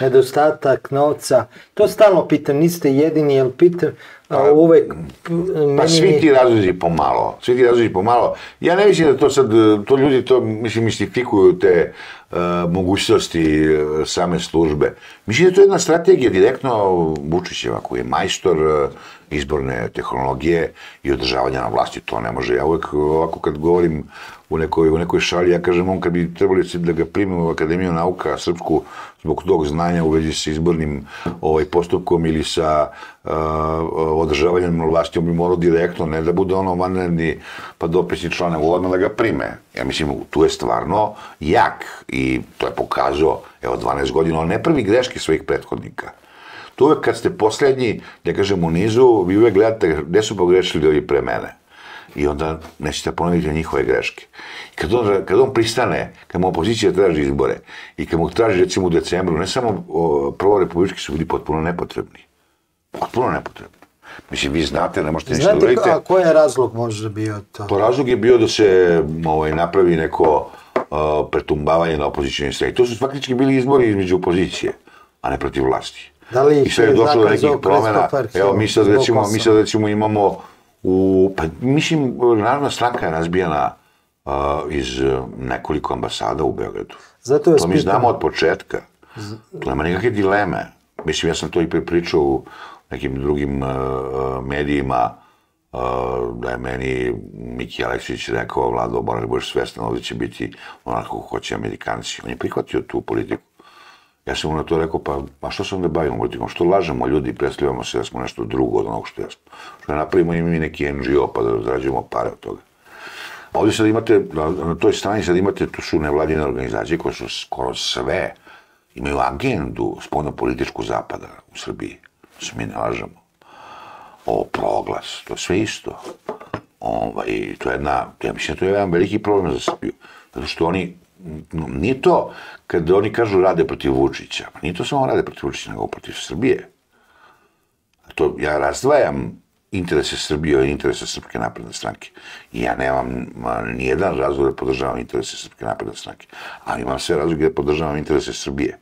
nedostatak novca. To stalno pitam, niste jedini, jel pitam a, uvek... Meni... Pa svi ti razlozi pomalo, svi ti razlozi pomalo. Ja ne mislim da to sad, to ljudi to, mislim, mistifikuju te uh, mogućnosti uh, same službe. Mislim da to je jedna strategija direktno Vučićeva, koji je majstor uh, izborne tehnologije i održavanja na vlasti, to ne može. Ja uvek ovako kad govorim u nekoj, u nekoj šali, ja kažem, on kad bi trebali da ga primimo u Akademiju nauka srpsku zbog tog znanja u vezi sa izbornim ovaj, postupkom ili sa uh, održavanjem vlasti, on bi morao direktno, ne da bude ono vanredni pa dopisni član, nego odmah da ga prime. Ja mislim, tu je stvarno jak i to je pokazao, evo, 12 godina, on ne pravi greške svojih prethodnika. To uvek kad ste poslednji, da kažem, u nizu, vi uvek gledate gde su pogrešili ovi pre mene i onda nećete ponoviti njihove greške. Kad on, kad on pristane, kad mu opozicija traži izbore i kad mu traži recimo u decembru, ne samo o, prvo republički su bili potpuno nepotrebni. Potpuno nepotrebni. Mislim, vi znate, ne možete ništa da uradite. Znate, a koji je razlog možda bio to? To razlog je bio da se ovaj, napravi neko uh, pretumbavanje na opozicijnoj strani. To su faktički bili izbori između opozicije, a ne protiv vlasti. Da li I sve je došlo do nekih promena. Evo, mi sad, recimo, mi sad recimo imamo U, pa, mislim, Narodna stranka je razbijena uh, iz nekoliko ambasada u Beogradu. Zato to mi znamo od početka. Tu nema nikakve dileme. Mislim, ja sam to i prepričao u nekim drugim uh, medijima, uh, da je meni Miki Aleksić rekao, Vlado, moram da budeš svestan, ovdje će biti onako kako hoće Amerikanci. On je prihvatio tu politiku. Ja sam mu na to rekao, pa, pa što se onda bavimo politikom? Što lažemo ljudi i predstavljamo se da smo nešto drugo od onog što jesmo? Što ne napravimo i mi neki NGO pa da zarađujemo pare od toga? A ovdje sad imate, na, na toj strani sad imate, tu su nevladine organizacije koje su skoro sve, imaju agendu spoljno-političku zapada u Srbiji. Se mi ne lažemo. O, proglas, to je sve isto. Ovaj, to je jedna, ja mislim, to je jedan veliki problem za Srbiju. Zato što oni nije to, kad oni kažu rade protiv Vučića, nije to samo rade protiv Vučića, nego protiv Srbije. To ja razdvajam interese Srbije i interese Srpske napredne stranke. I ja nemam nijedan razlog da podržavam interese Srpske napredne stranke, ali imam sve razloge da podržavam interese Srbije.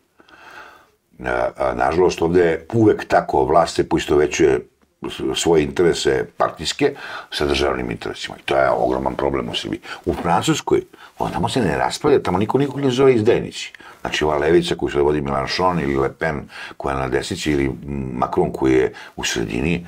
Nažalost, ovde je uvek tako, vlast se poistovećuje svoje interese partijske sa državnim interesima. I to je ogroman problem u Srbiji. U Francuskoj, on tamo se ne raspravlja, tamo niko nikog ne zove izdajnici. Znači, ova levica koju se vodi Mélenchon ili Le Pen koja je na desnici ili Macron koji je u sredini,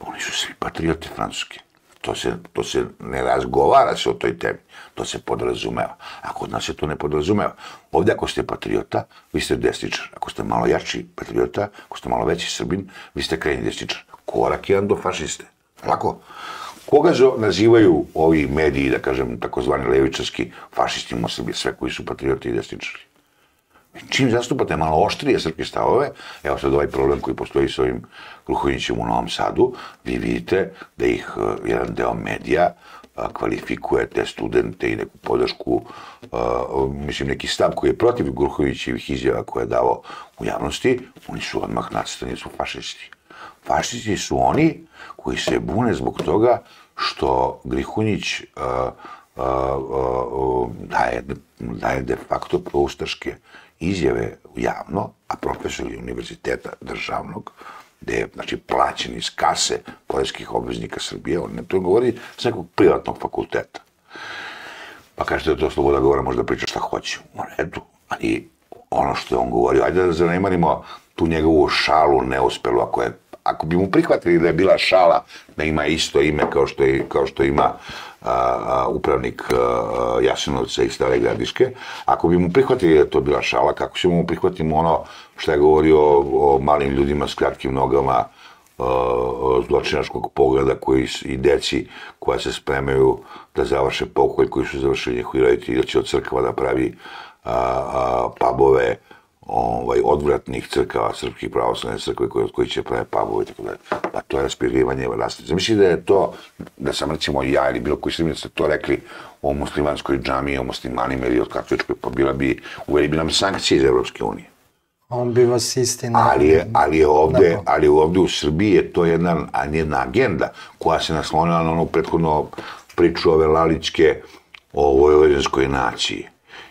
oni su svi patriote francuske. To se, to se ne razgovara se o toj temi, to se podrazumeva. A kod nas se to ne podrazumeva. Ovdje ako ste patriota, vi ste desničar. Ako ste malo jači patriota, ako ste malo veći srbin, vi ste krajnji desničar korak jedan do fašiste. Lako. Koga nazivaju ovi mediji, da kažem, takozvani levičarski fašistima Srbije, sve koji su patrioti i desničari? Čim zastupate malo oštrije srpske stavove, evo sad ovaj problem koji postoji s ovim Kruhovićem u Novom Sadu, vi vidite da ih uh, jedan deo medija uh, kvalifikuje te studente i neku podršku, uh, mislim neki stav koji je protiv Gruhovićevih izjava koje je dao u javnosti, oni su odmah nacrtani, su fašisti. Fašisti su oni koji se bune zbog toga što Grihunjić uh, a, a, daje, daje de facto proustaške izjave javno, a profesor je univerziteta državnog, gde je znači, plaćen iz kase poreskih obveznika Srbije, on ne to govori s nekog privatnog fakulteta. Pa kažete da to sloboda govora možda priča šta hoće. U redu, ali ono što je on govorio, ajde da zanemarimo tu njegovu šalu neuspelu, ako je ako bi mu prihvatili da je bila šala, da ima isto ime kao što, je, kao što ima a, a, upravnik a, Jasenovca i Stare Gradiške, ako bi mu prihvatili da je to bila šala, kako ćemo mu prihvatiti ono što je govorio o, o malim ljudima s kratkim nogama, zločinačkog pogleda koji i deci koja se spremaju da završe pokolj koji su završili njihovi roditelji, da će od crkva da pravi a, a, pubove, ovaj, odvratnih crkava, srpskih pravoslavne crkve koje, od koji će prave pubove i tako dalje. Pa to je raspirivanje vlastnice. Mislim da je to, da sam recimo ja ili bilo koji srbinac to rekli o muslimanskoj džami, o muslimanima ili o katoličkoj, pa bila bi, uveli bi nam sankcije iz Evropske unije. On bi vas istina... Ali je, ali je ovde, ali ovde u Srbiji je to jedna, jedna agenda koja se naslonila na ono prethodno priču ove laličke o vojvođanskoj naciji.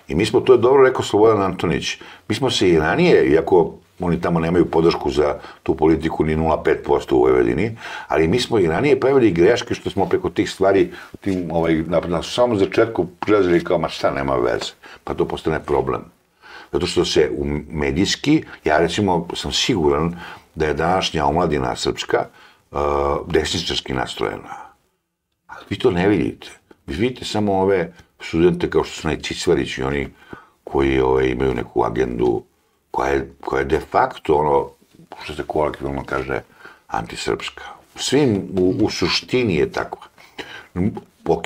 I mi smo, to je dobro rekao Slobodan Antonić, mi smo se i ranije, iako oni tamo nemaju podršku za tu politiku ni 0,5% u Vojvodini, ali mi smo i ranije pravili greške što smo preko tih stvari tim, ovaj, na, na samom začetku prilazili kao, ma šta nema veze, pa to postane problem. Zato što se u medijski, ja recimo sam siguran da je današnja omladina srpska uh, desničarski nastrojena. Ali vi to ne vidite. Vi vidite samo ove studente kao što su Najcicvarić i oni koji ovaj, imaju neku agendu koja je, koja je de facto ono, što se kolektivno kaže, antisrpska. Svim u, u suštini je takva. Ok,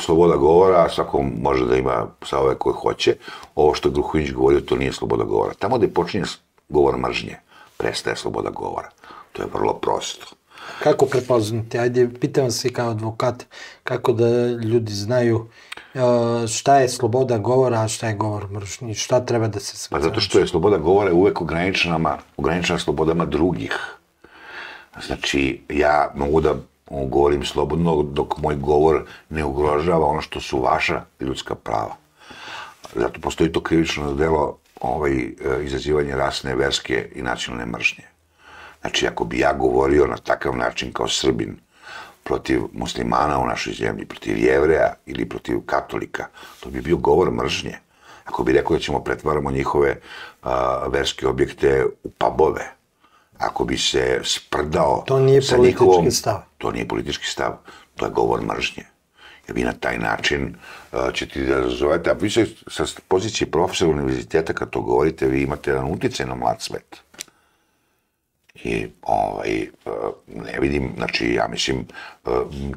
sloboda govora, svako može da ima ove koje hoće. Ovo što Gruhović govorio, to nije sloboda govora. Tamo gde počinje govor mržnje, prestaje sloboda govora. To je vrlo prosto. Kako prepoznati? Ajde, pitam se kao advokat, kako da ljudi znaju šta je sloboda govora, a šta je govor mržnji, šta treba da se smatra? Pa zato što je sloboda govora uvek ograničena, ograničena slobodama drugih. Znači, ja mogu da govorim slobodno dok moj govor ne ugrožava ono što su vaša ljudska prava. Zato postoji to krivično delo ovaj, e, izazivanje rasne, verske i nacionalne mržnje. Znači, ako bi ja govorio na takav način kao Srbin, protiv muslimana u našoj zemlji, protiv jevreja ili protiv katolika, to bi bio govor mržnje. Ako bi rekao da ćemo pretvaramo njihove a, verske objekte u pubove, ako bi se sprdao to nije sa politički njihovom... stav. To nije politički stav, to je govor mržnje. Jer vi na taj način uh, ćete da razovete, a vi se sa pozicije profesora univerziteta kad to govorite, vi imate jedan uticaj na mlad svet. I ovaj, ne vidim, znači ja mislim,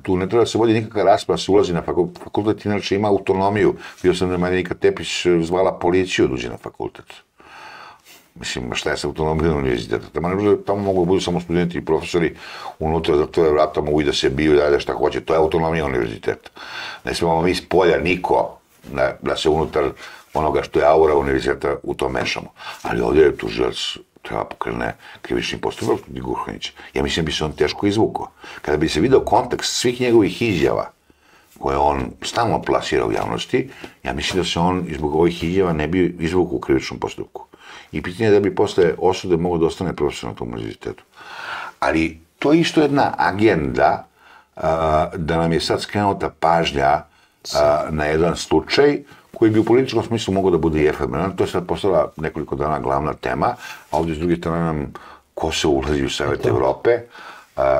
tu ne treba da se vodi nikakva rasprava, se ulazi na fakultet, inače ima autonomiju. Bio sam da Marinika Tepić zvala policiju da na fakultet. Mislim, šta je sa autonomijom univerziteta? Tamo, ne tamo mogu da budu samo studenti i profesori unutra za tvoje vrata, mogu i da se biju, da rade šta hoće. To je autonomija univerziteta. Ne smemo mi iz polja niko da, da se unutar onoga što je aura univerziteta u to mešamo. Ali ovdje je tužilac treba pokrene krivični postupak protiv Guhanića. Ja mislim da bi se on teško izvukao. Kada bi se video kontekst svih njegovih izjava koje on stalno plasira u javnosti, ja mislim da se on zbog ovih izjava ne bi izvukao u krivičnom postupku. I pitanje je da bi posle osude mogo da ostane profesor na tom univerzitetu. Ali to je isto jedna agenda da nam je sad skrenuta pažnja na jedan slučaj koji bi u političkom smislu mogao da bude i efemeran. To je sad postala nekoliko dana glavna tema, a ovdje s druge strane nam Kosovo ulazi u Savet Evrope,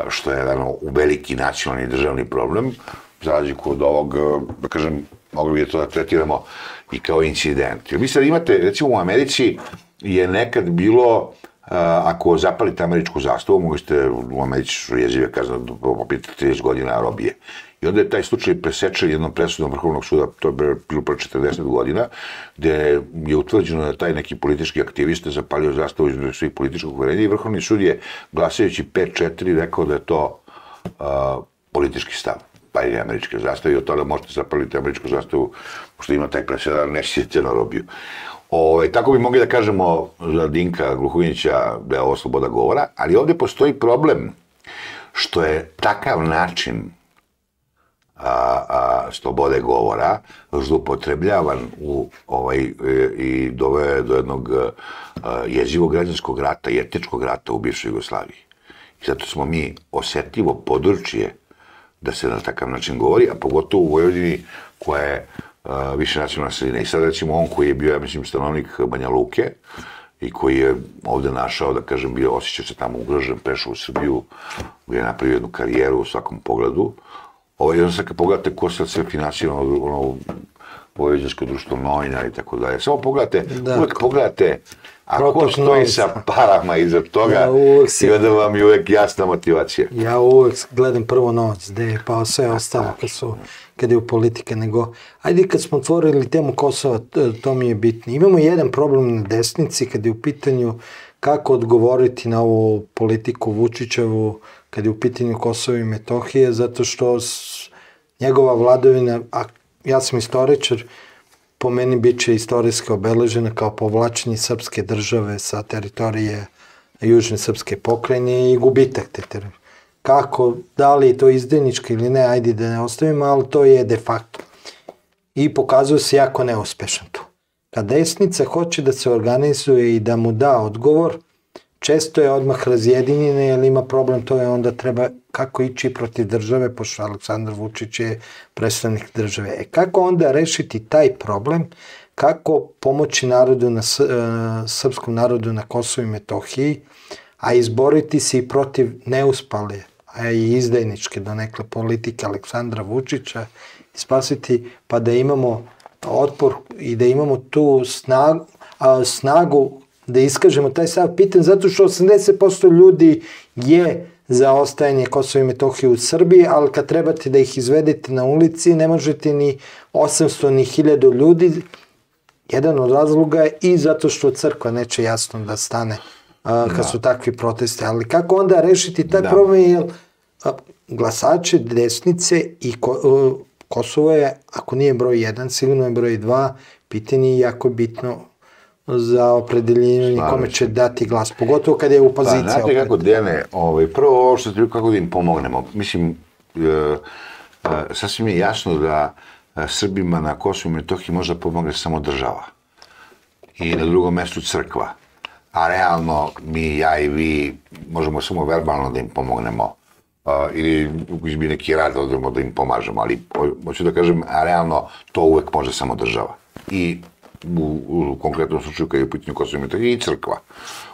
što je jedan veliki nacionalni državni problem, za razliku od ovog, da kažem, mogli bi to da tretiramo i kao incident. Jer vi sad imate, recimo u Americi je nekad bilo ako zapalite američku zastavu, možete u Americi su jezive kazne po 30 godina robije. I onda je taj slučaj presečen jednom presudom Vrhovnog suda, to je bilo pre 40 godina, gde je utvrđeno da taj neki politički aktivista zapalio zastavu između svih političkih uverenja i Vrhovni sud je glasajući 5-4 rekao da je to politički stav paljenje američke zastave i od toga možete zapaliti američku zastavu, pošto ima taj presedan, nećete na robiju. Ove, ovaj, tako bi mogli da kažemo za Dinka Gluhovinića da je ovo sloboda govora, ali ovde postoji problem što je takav način a, a, slobode govora zloupotrebljavan u ovaj e, i doveo do jednog a, jezivog građanskog rata i etničkog rata u bivšoj Jugoslaviji. I zato smo mi osetljivo područje da se na takav način govori, a pogotovo u Vojvodini koja je više nacionalna sredina. I sad recimo on koji je bio, ja mislim, stanovnik Banja Luke i koji je ovde našao, da kažem, bio, osjećao se tamo ugrožen, prešao u Srbiju, gdje je napravio jednu karijeru u svakom pogledu. Ovo je sad kad pogledate ko sad sve finansira ono, Vojvođansko društvo novina i tako dalje. Samo pogledate, da. uvek pogledate A ko stoji sa parama iza toga ja i onda vam je uvek jasna motivacija. Ja uvek gledam prvo novac, gde je pa sve ostalo kad su kad je u politike, nego ajde kad smo otvorili temu Kosova, to mi je bitno. Imamo jedan problem na desnici kad je u pitanju kako odgovoriti na ovu politiku Vučićevu kad je u pitanju Kosova i Metohije, zato što njegova vladovina, a ja sam istoričar, po meni bit će istorijski obeležena kao povlačenje srpske države sa teritorije Južne srpske pokrajine i gubitak te teritorije. Kako, da li je to izdajničko ili ne, ajde da ne ostavimo, ali to je de facto. I pokazuje se jako neuspešan tu. Kad desnica hoće da se organizuje i da mu da odgovor, često je odmah razjedinjena jer ima problem, to je onda treba kako ići protiv države, pošto Aleksandar Vučić je predstavnik države. E kako onda rešiti taj problem, kako pomoći narodu na, e, srpskom narodu na Kosovo i Metohiji, a izboriti se i protiv neuspale, a i izdajničke donekle politike Aleksandra Vučića, spasiti pa da imamo otpor i da imamo tu snagu, snagu da iskažemo taj sav pitan, zato što 80% ljudi je za ostajanje Kosova i Metohije u Srbiji, ali kad trebate da ih izvedete na ulici, ne možete ni 800 ni 1000 ljudi. Jedan od razloga je i zato što crkva neće jasno da stane a, kad da. su takvi protesti. Ali kako onda rešiti taj da. problem, jer glasače desnice i ko, a, Kosovo je, ako nije broj 1, sigurno je broj 2, pitanje je jako bitno za opredeljenje kome će dati glas, pogotovo kad je u poziciji. Pa, znate kako Dene, ovaj, prvo ovo što ste kako da im pomognemo. Mislim, e, e, sasvim je jasno da e, Srbima na Kosovu i Metohiji možda pomogne samo država. I na drugom mestu crkva. A realno, mi, ja i vi, možemo samo verbalno da im pomognemo. Uh, ili bi neki rad odremo da im pomažemo, ali hoću da kažem, a realno to uvek može samo država. I u, u konkretnom slučaju kad je u pitanju Kosovo i Metohija i crkva,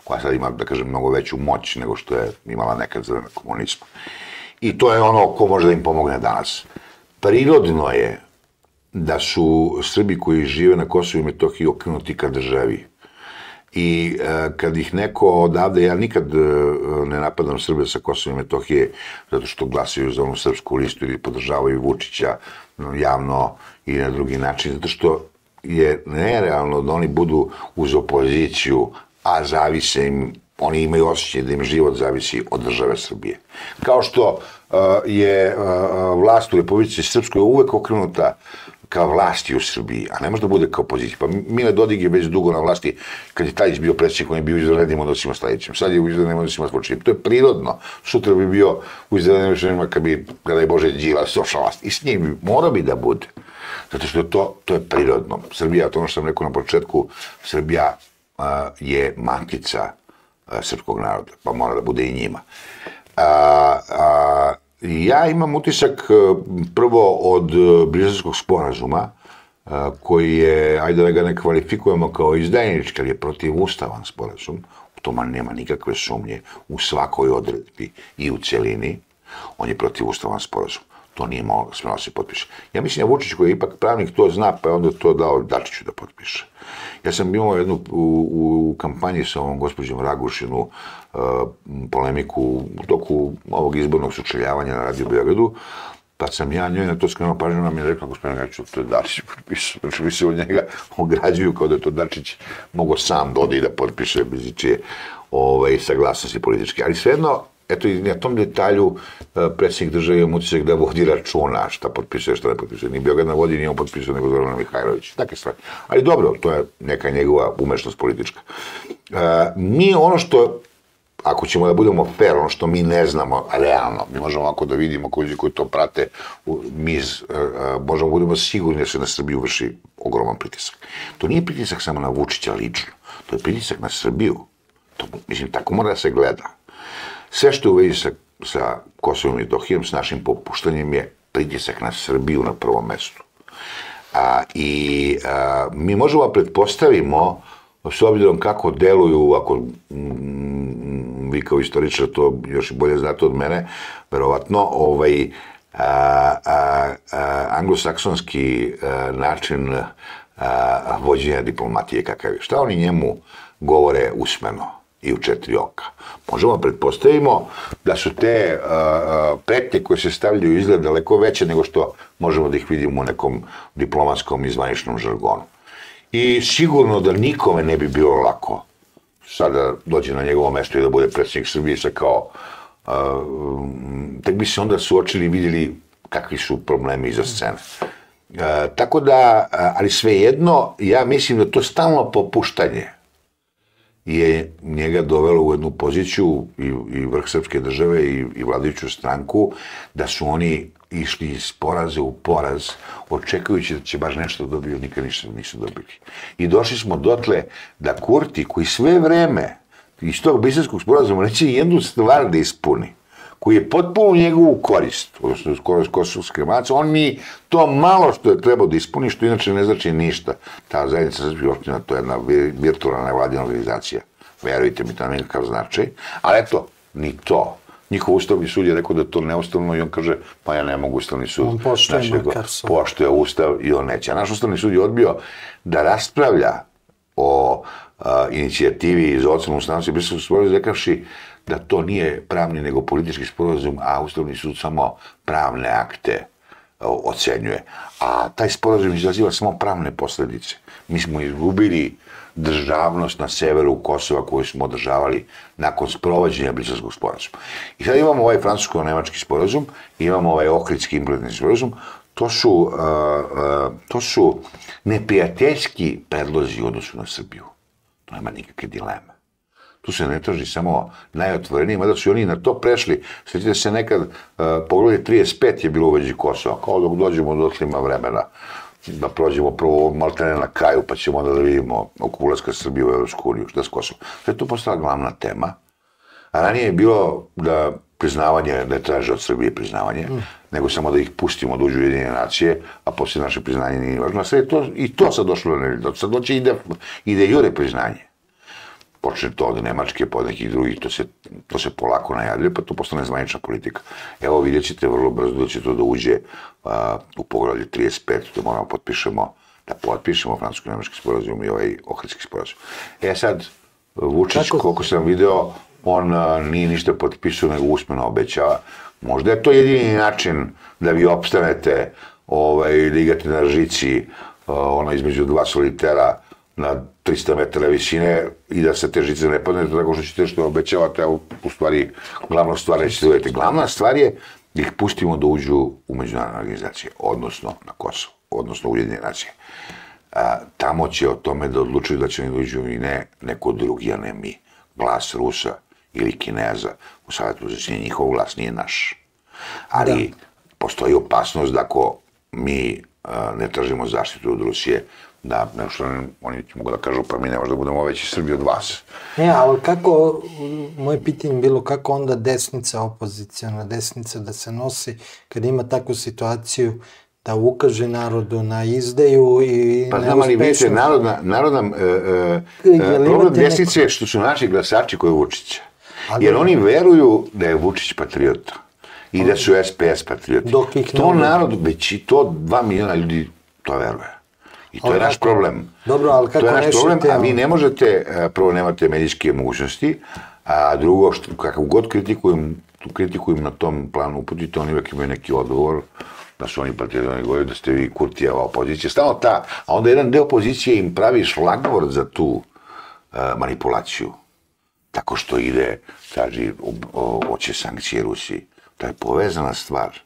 koja sad ima, da kažem, mnogo veću moć nego što je imala nekad za vreme komunizma. I to je ono ko može da im pomogne danas. Prirodno je da su Srbi koji žive na Kosovo i Metohiji okrenuti ka državi. I e, kad ih neko odavde, ja nikad e, ne napadam Srbe sa Kosova i Metohije zato što glasaju za onu srpsku listu ili podržavaju Vučića javno i na drugi način, zato što je nerealno da oni budu uz opoziciju, a zavise im, oni imaju osjećaj da im život zavisi od države Srbije. Kao što uh, je uh, vlast u Republici Srpskoj uvek okrenuta ka vlasti u Srbiji, a ne može da bude kao opozicija. Pa Mile Dodig je već dugo na vlasti, kad je Tajić bio predsjednik, on je bio u izvanrednim odnosima sledećim. Sad je u izvanrednim odnosima s Vučićem. To je prirodno. Sutra bi bio u izvanrednim odnosima kad bi, je Bože Đilas došao vlast. I s njim bi, mora bi da bude. Zato što to, to je prirodno. Srbija, to ono što sam rekao na početku, Srbija a, je matica a, srpskog naroda, pa mora da bude i njima. A, a, ja imam utisak prvo od Brizanskog sporazuma, a, koji je, ajde da ga ne kvalifikujemo kao izdajnički, ali je protivustavan sporazum, u tome nema nikakve sumnje u svakoj odredbi i u celini, on je protivustavan sporazum to nije moglo smelo da se potpiše. Ja mislim da Vučić koji je ipak pravnik to zna, pa je onda to dao Dačiću da potpiše. Ja sam imao jednu u, u kampanji sa ovom gospođom Ragušinu uh, polemiku u toku ovog izbornog sučeljavanja na Radio Beogradu, pa sam ja njoj na to skrenuo pažnju, nam je rekla, gospodin Gačić, to je Dačić potpisao. Znači, mi se od njega ograđuju kao da je to Dačić mogo sam da, da potpiše bez ičije ovaj, saglasnosti političke. Ali svejedno, eto i na tom detalju e, predsjednik države ima utisak da vodi računa šta potpisuje, šta ne potpisuje. Ni Beograd na vodi nije on potpisao, nego Zorana Mihajlović. Takve stvari. Ali dobro, to je neka njegova umešnost politička. E, mi ono što ako ćemo da budemo fair, ono što mi ne znamo, realno, mi možemo ovako da vidimo koji, koji to prate, mi uh, možemo da budemo sigurni da se na Srbiju vrši ogroman pritisak. To nije pritisak samo na Vučića lično, to je pritisak na Srbiju. To, mislim, tako mora da se gleda. Sve što je u vezi sa, sa Kosovom i Metohijom, s našim popuštanjem je pritisak na Srbiju na prvom mestu. A, I a, mi možemo da pretpostavimo, s obzirom kako deluju, ako mm, vi kao istoričar to još bolje znate od mene, verovatno, ovaj, a, a, a, anglosaksonski a, način a, vođenja diplomatije kakav je. Šta oni njemu govore usmeno? I u četiri oka. Možemo da pretpostavimo da su te uh, pretnje koje se stavljaju izgled daleko veće nego što možemo da ih vidimo u nekom diplomatskom i zvaničnom žargonu. I sigurno da nikome ne bi bilo lako sada dođe na njegovo mesto i da bude predsjednik Srbije sa kao uh, tek bi se onda suočili i vidjeli kakvi su problemi iza scene. Uh, tako da, ali svejedno, ja mislim da to stalno popuštanje je njega dovelo u jednu poziciju i, i vrh srpske države i, i vladajuću stranku da su oni išli iz poraza u poraz, očekujući da će baš nešto da dobiju, nikad nisu, nisu dobili. I došli smo dotle da Kurti, koji sve vreme iz tog briselskog sporazuma neće jednu stvar da ispuni, koji je potpuno njegovu korist, odnosno skoro kosovske mace, on mi to malo što je trebao da ispuni, što inače ne znači ništa. Ta zajednica srpskih opština, to je jedna virtualna vladina organizacija. Verujte mi, to nema nikakav značaj. Ali eto, ni to. Njihov ustavni sud je rekao da to neustavno i on kaže, pa ja ne mogu ustavni sud. On poštuje znači, makar su. Poštuje ustav i on neće. A naš ustavni sud je odbio da raspravlja o a, inicijativi za ocenu ustavnosti Briselskog sporazuma, rekavši da to nije pravni nego politički sporazum, a Ustavni sud samo pravne akte ocenjuje. A taj sporazum izaziva samo pravne posledice. Mi smo izgubili državnost na severu Kosova koju smo održavali nakon sprovođenja Briselskog sporazuma. I sad imamo ovaj francusko-nemački sporazum, imamo ovaj ohridski implementni sporazum, to su, uh, uh, to su neprijateljski predlozi u odnosu na Srbiju. To nema nikakve dileme. Tu se ne traži samo najotvoreniji, mada su oni na to prešli. Svetite se nekad, uh, pogledaj 35 je bilo u veđi Kosova, kao dok dođemo do tlima vremena da prođemo prvo maltene na kraju, pa ćemo onda da vidimo oko ulazka Srbije u Evropsku uniju, šta s Kosovom. Sve to postala glavna tema. A ranije je bilo da priznavanje ne traže od Srbije priznavanje, mm. nego samo da ih pustimo da uđu u jedine nacije, a posle naše priznanje nije važno. A sve to, i to sad došlo. Sad doće ide, ide jure priznanje. Počne to od Nemačke, pa od nekih drugih, to se, to se polako najavljuje, pa to postane zvanična politika. Evo vidjet ćete vrlo brzo da će to da uđe a, u poglavlje 35, da moramo potpišemo, da potpišemo francusko-nemački sporazum i ovaj ohridski sporazum. E sad, Vučić, Kako? koliko sam video, on a, nije ništa potpisao, nego usmeno obećava. Možda je to jedini način da vi opstanete, ovaj, da igrate na žici, a, ono između dva solitera, na 300 metara visine i da se te žice ne padnete tako što ćete što obećavate, a u, stvari glavna stvar nećete uvjeti. Glavna stvar je da ih pustimo da uđu u međunarodne organizacije, odnosno na Kosovo, odnosno u Ujedinje nacije. A, tamo će o tome da odlučuju da će oni da uđu i ne neko drugi, a ne mi. Glas Rusa ili Kineza u savjetu za njihov glas nije naš. Ali da. postoji opasnost da ako mi a, ne tražimo zaštitu od Rusije, da, nešto, oni mogu da kažu, pa mi ne možda budemo veći Srbi od vas. Ne, ali kako, moje pitanje bilo kako onda desnica, opozicijana desnica da se nosi kad ima takvu situaciju da ukaže narodu na izdaju i Pa znam, ali vidite, narodna, narodna, e, e, e problem desnice je što su naši glasači koji je Vučića. Ali, Jer oni veruju da je Vučić patriota i da su SPS patrioti. Dok ih to narod, već i to dva miliona ljudi to veruje. I to je naš problem. Dobro, ali kako to je naš problem, a vi ne možete, e, prvo nemate medijske mogućnosti, a drugo, što, kakav god kritikujem, kritikujem na tom planu uputite, oni uvek imaju neki odgovor, da su oni partizani govorili da ste vi Kurtijeva opozicija, stalno ta, a onda jedan deo opozicije im pravi šlagvord za tu uh, manipulaciju. Tako što ide, traži, hoće sankcije Rusiji. To je povezana stvar.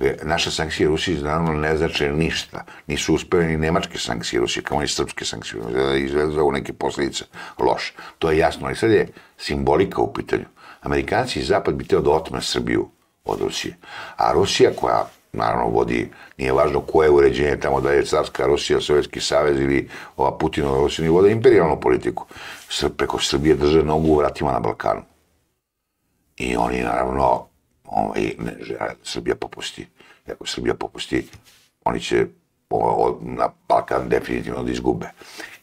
E, Naše sankcije Rusiji naravno ne znače ništa. Nisu uspeli ni nemačke sankcije Rusije, kao i srpske sankcije. Izvedu neke posljedice loše. To je jasno, ali sad je simbolika u pitanju. Amerikanci i Zapad bi teo da otme Srbiju od Rusije. A Rusija koja naravno vodi, nije važno koje uređenje tamo da je carska Rusija, Sovjetski savez ili ova Putinova Rusija, vode imperijalnu politiku. Preko Srbije drže nogu u vratima na Balkanu. I oni naravno ovaj, ne Srbija popusti. Ako Srbija popusti, oni će o, na Balkan definitivno da izgube.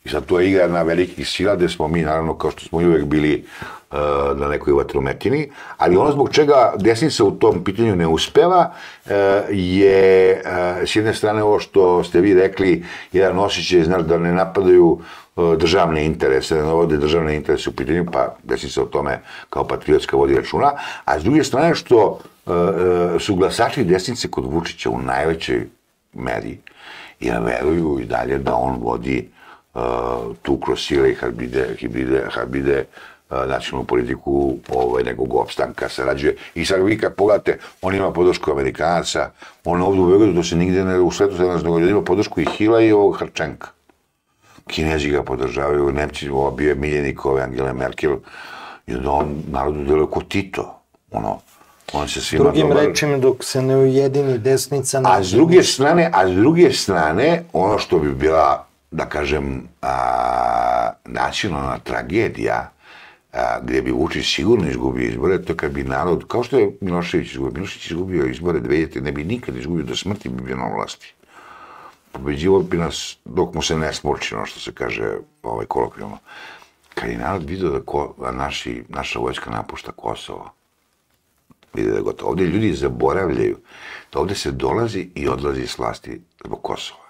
I sad to je igra na velikih sila, gde smo mi, naravno, kao što smo i uvek bili uh, na nekoj vatrometini, ali ono zbog čega desnica u tom pitanju ne uspeva uh, je, uh, s jedne strane, ovo što ste vi rekli, jedan osjećaj, znaš, da ne napadaju državne interese, da ne vode državne interese u pitanju, pa desnica o tome kao patriotska vodi računa, a s druge strane što su glasači desnice kod Vučića u najvećoj meri, jer veruju i dalje da on vodi tu kroz sile i hibride, hibride, nacionalnu politiku ovaj, nekog opstanka sarađuje. I sad vi kad pogledate, on ima podršku Amerikanaca, on ovdje u Beogradu, to se nigde ne, u svetu se ne zna, ima podršku i Hila i ovog Hrčenka. Kinezi ga podržavaju, Nemci, ovo bio je miljenik ove Angele Merkel, i da on narodu deluje ko Tito, ono, on se svima Drugim dobar. rečima, dok se ne ujedini desnica... A s druge strane, a s druge strane, ono što bi bila, da kažem, a, nacionalna tragedija, a, gdje bi Vučić sigurno izgubio izbore, to kad bi narod, kao što je Milošević izgubio, Milošević izgubio izbore 2000, ne bi nikad izgubio do smrti bi bio na vlasti. Pobeđivo bi nas dok mu se ne smurči, ono što se kaže ovaj, kolokvijalno. Kad je narod vidio da, ko, da naši, naša vojska napušta Kosovo, vide da je gotovo. Ovdje ljudi zaboravljaju da ovdje se dolazi i odlazi s vlasti zbog Kosova.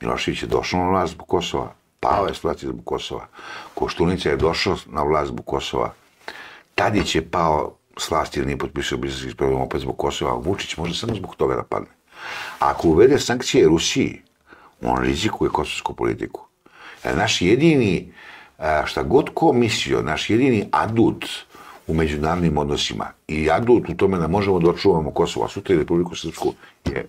Milošević je došao na vlast zbog Kosova, pao je s vlasti zbog Kosova. Koštunica je došao na vlast zbog Kosova. Tadić je pao s vlasti jer nije potpisao briselski sporazum opet zbog Kosova. Vučić može samo zbog toga da padne. Ako uvede sankcije Rusiji, on rizikuje kosovsku politiku. Naš jedini, šta god ko mislio, naš jedini adut u međunarodnim odnosima i adut u tome da možemo da očuvamo Kosovo, a sutra i Republiku Srpsku, je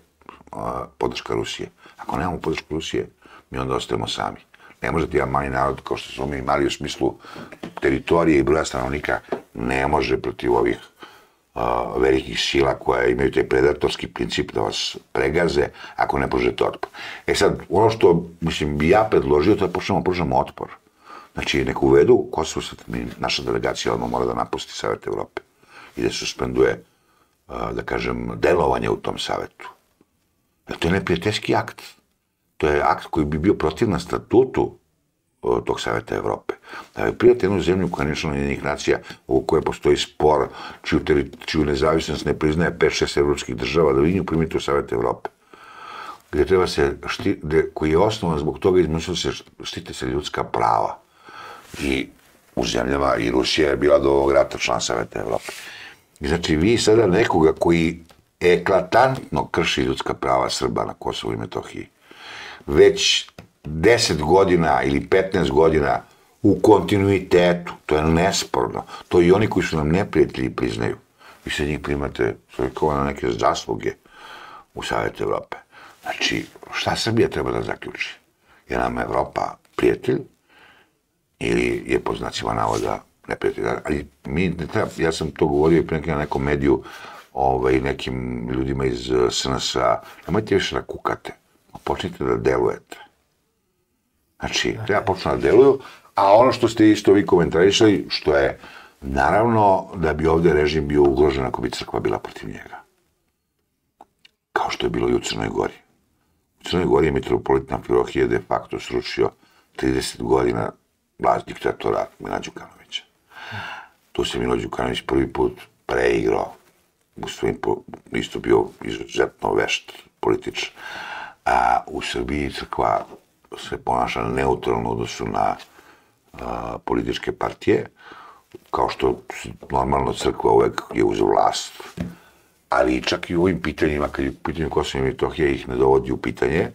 podrška Rusije. Ako nemamo podršku Rusije, mi onda ostajemo sami. Ne može jedan mali narod, kao što smo mi imali u smislu teritorije i broja stanovnika, ne može protiv ovih a, velikih sila koja imaju taj predatorski princip da vas pregaze ako ne pružete otpor. E sad, ono što, mislim, bi ja predložio, to je počnemo da pružamo otpor. Znači, nek uvedu Kosovo sa naša delegacija odmah mora da napusti Savet Evrope i da suspenduje, da kažem, delovanje u tom savetu. Jer to je neprijateljski akt. To je akt koji bi bio protivna statutu tog Saveta Evrope. Prijatelj jednu zemlju koja je član jedinih nacija, u kojoj postoji spor, čiju, čiju nezavisnost ne priznaje 5-6 evropskih država, da vi nju primite u Savet Evrope gdje treba se, šti, gde, koji je osnovan zbog toga izmislio se štite se ljudska prava i u zemljama, i Rusija je bila do ovog rata član Saveta Evrope. I znači, vi sada nekoga koji eklatantno krši ljudska prava Srba na Kosovu i Metohiji, već 10 godina ili 15 godina u kontinuitetu, to je nesporno, to i oni koji su nam neprijatelji priznaju. Vi se njih primate kao na neke zasluge u Savjetu Evrope. Znači, šta Srbija treba da zaključi? Je nam Evropa prijatelj ili je po znacima navoda neprijatelj. Ali mi ne treba, ja sam to govorio i pre na nekom mediju ovaj, nekim ljudima iz SNS-a, nemojte više da kukate, počnite da delujete. Znači, treba počnu da deluju, a ono što ste isto vi komentarisali, što je naravno da bi ovde režim bio ugrožen ako bi crkva bila protiv njega. Kao što je bilo i u Crnoj Gori. U Crnoj Gori je mitropolitna Filohije de facto srušio 30 godina vlast diktatora Mila Đukanovića. Tu se Milo Đukanović prvi put preigrao. Svojim, isto bio izuzetno vešt politič. A u Srbiji crkva se ponaša neutralno u odnosu na a, političke partije, kao što normalno crkva uvek je uz vlast. Ali čak i u ovim pitanjima, kad je u pitanju Kosova i Metohija, ih ne dovodi u pitanje.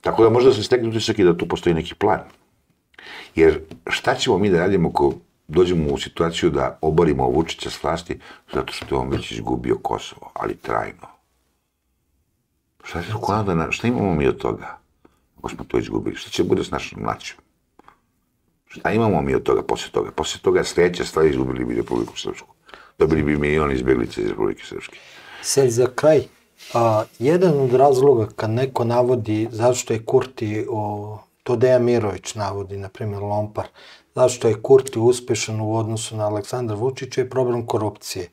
Tako da možda se stekne utisak i da tu postoji neki plan. Jer šta ćemo mi da radimo ako dođemo u situaciju da oborimo Vučića s vlasti zato što je on već izgubio Kosovo, ali trajno. Šta, će, da, šta imamo mi od toga? Ako smo to izgubili, šta će bude s našom mlađom? Šta imamo mi od toga posle toga? Posle toga sledeća stvar izgubili bi Republiku Srpsku. Dobili bi milion izbeglica iz Republike Srpske. Sad za kraj, a, jedan od razloga kad neko navodi zašto je Kurti, o, to Deja Mirović navodi, na primjer Lompar, zašto je Kurti uspešan u odnosu na Aleksandra Vučića je problem korupcije.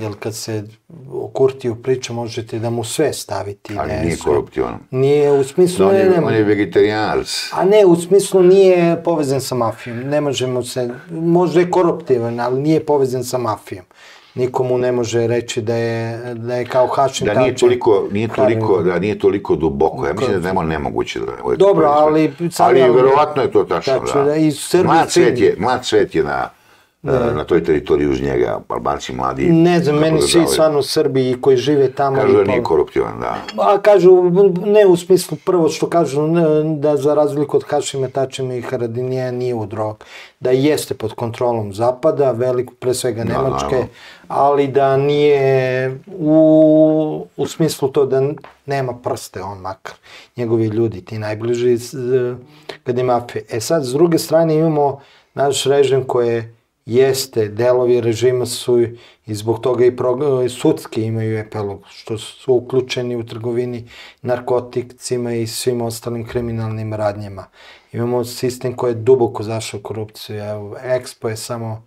Jer kad se o Kurtiju priča, možete da mu sve staviti. Ali ne, nije koruptivan. Nije, u smislu... No, on, je, ne, on je vegetarijanac. A ne, u smislu nije povezan sa mafijom. Ne možemo se... Možda je koruptivan, ali nije povezan sa mafijom nikomu ne može reći da je, da je kao Hašim da nije toliko, nije toliko, da nije toliko duboko. Ja mislim da je nemoguće da... Dobro, ali... Ali verovatno je to tačno, tačno da. da. I mlad, svet je, mlad svet je na ne. na toj teritoriji uz njega, Albanci mladi. Ne znam, meni svi stvarno u Srbiji koji žive tamo... Kažu da nije koruptivan, da. A kažu, ne u smislu prvo što kažu da za razliku od Hašima Tačima i Haradinija nije u drog. Da jeste pod kontrolom Zapada, veliko, pre svega da, Nemačke, da, ali da nije u, u smislu to da nema prste on makar. Njegovi ljudi, ti najbliži kad je mafije. E sad, s druge strane imamo naš režim koji je jeste, delovi režima su i zbog toga i, sudski imaju epilog, što su uključeni u trgovini narkotikcima i svim ostalim kriminalnim radnjama. Imamo sistem koji je duboko zašao korupciju, evo, Expo je samo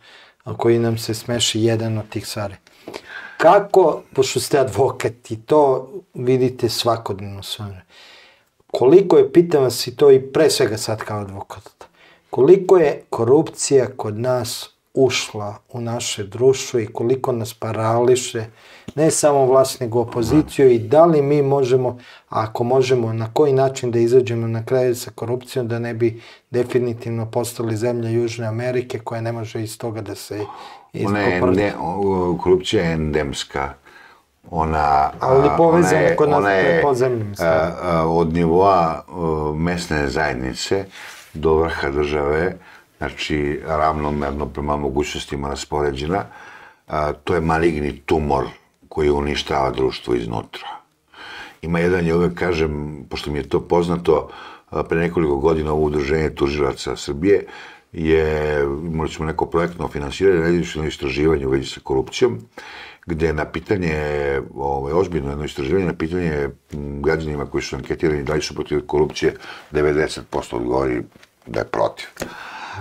koji nam se smeši jedan od tih stvari. Kako, pošto ste advokat i to vidite svakodnevno sve, koliko je, pitam vas i to i pre svega sad kao advokat, koliko je korupcija kod nas ušla u naše društvo i koliko nas parališe, ne samo vlast, nego opoziciju i da li mi možemo, ako možemo, na koji način da izađemo na kraju sa korupcijom, da ne bi definitivno postali zemlja Južne Amerike koja ne može iz toga da se iskoprti. Korupcija je endemska. Ona, Ali povezana ona je, kod nas je, podzemnim od nivoa mesne zajednice do vrha države, znači ravnomerno prema mogućnostima raspoređena, a, to je maligni tumor koji uništava društvo iznutra. Ima jedan, ja uvek kažem, pošto mi je to poznato, pre nekoliko godina ovo udruženje tužilaca Srbije je, imali smo neko projektno finansiranje, neđešno istraživanje u vezi sa korupcijom, gde na pitanje, ovaj, ozbiljno jedno istraživanje, na pitanje građanima koji su anketirani da li su protiv korupcije, 90% odgovori da je protiv.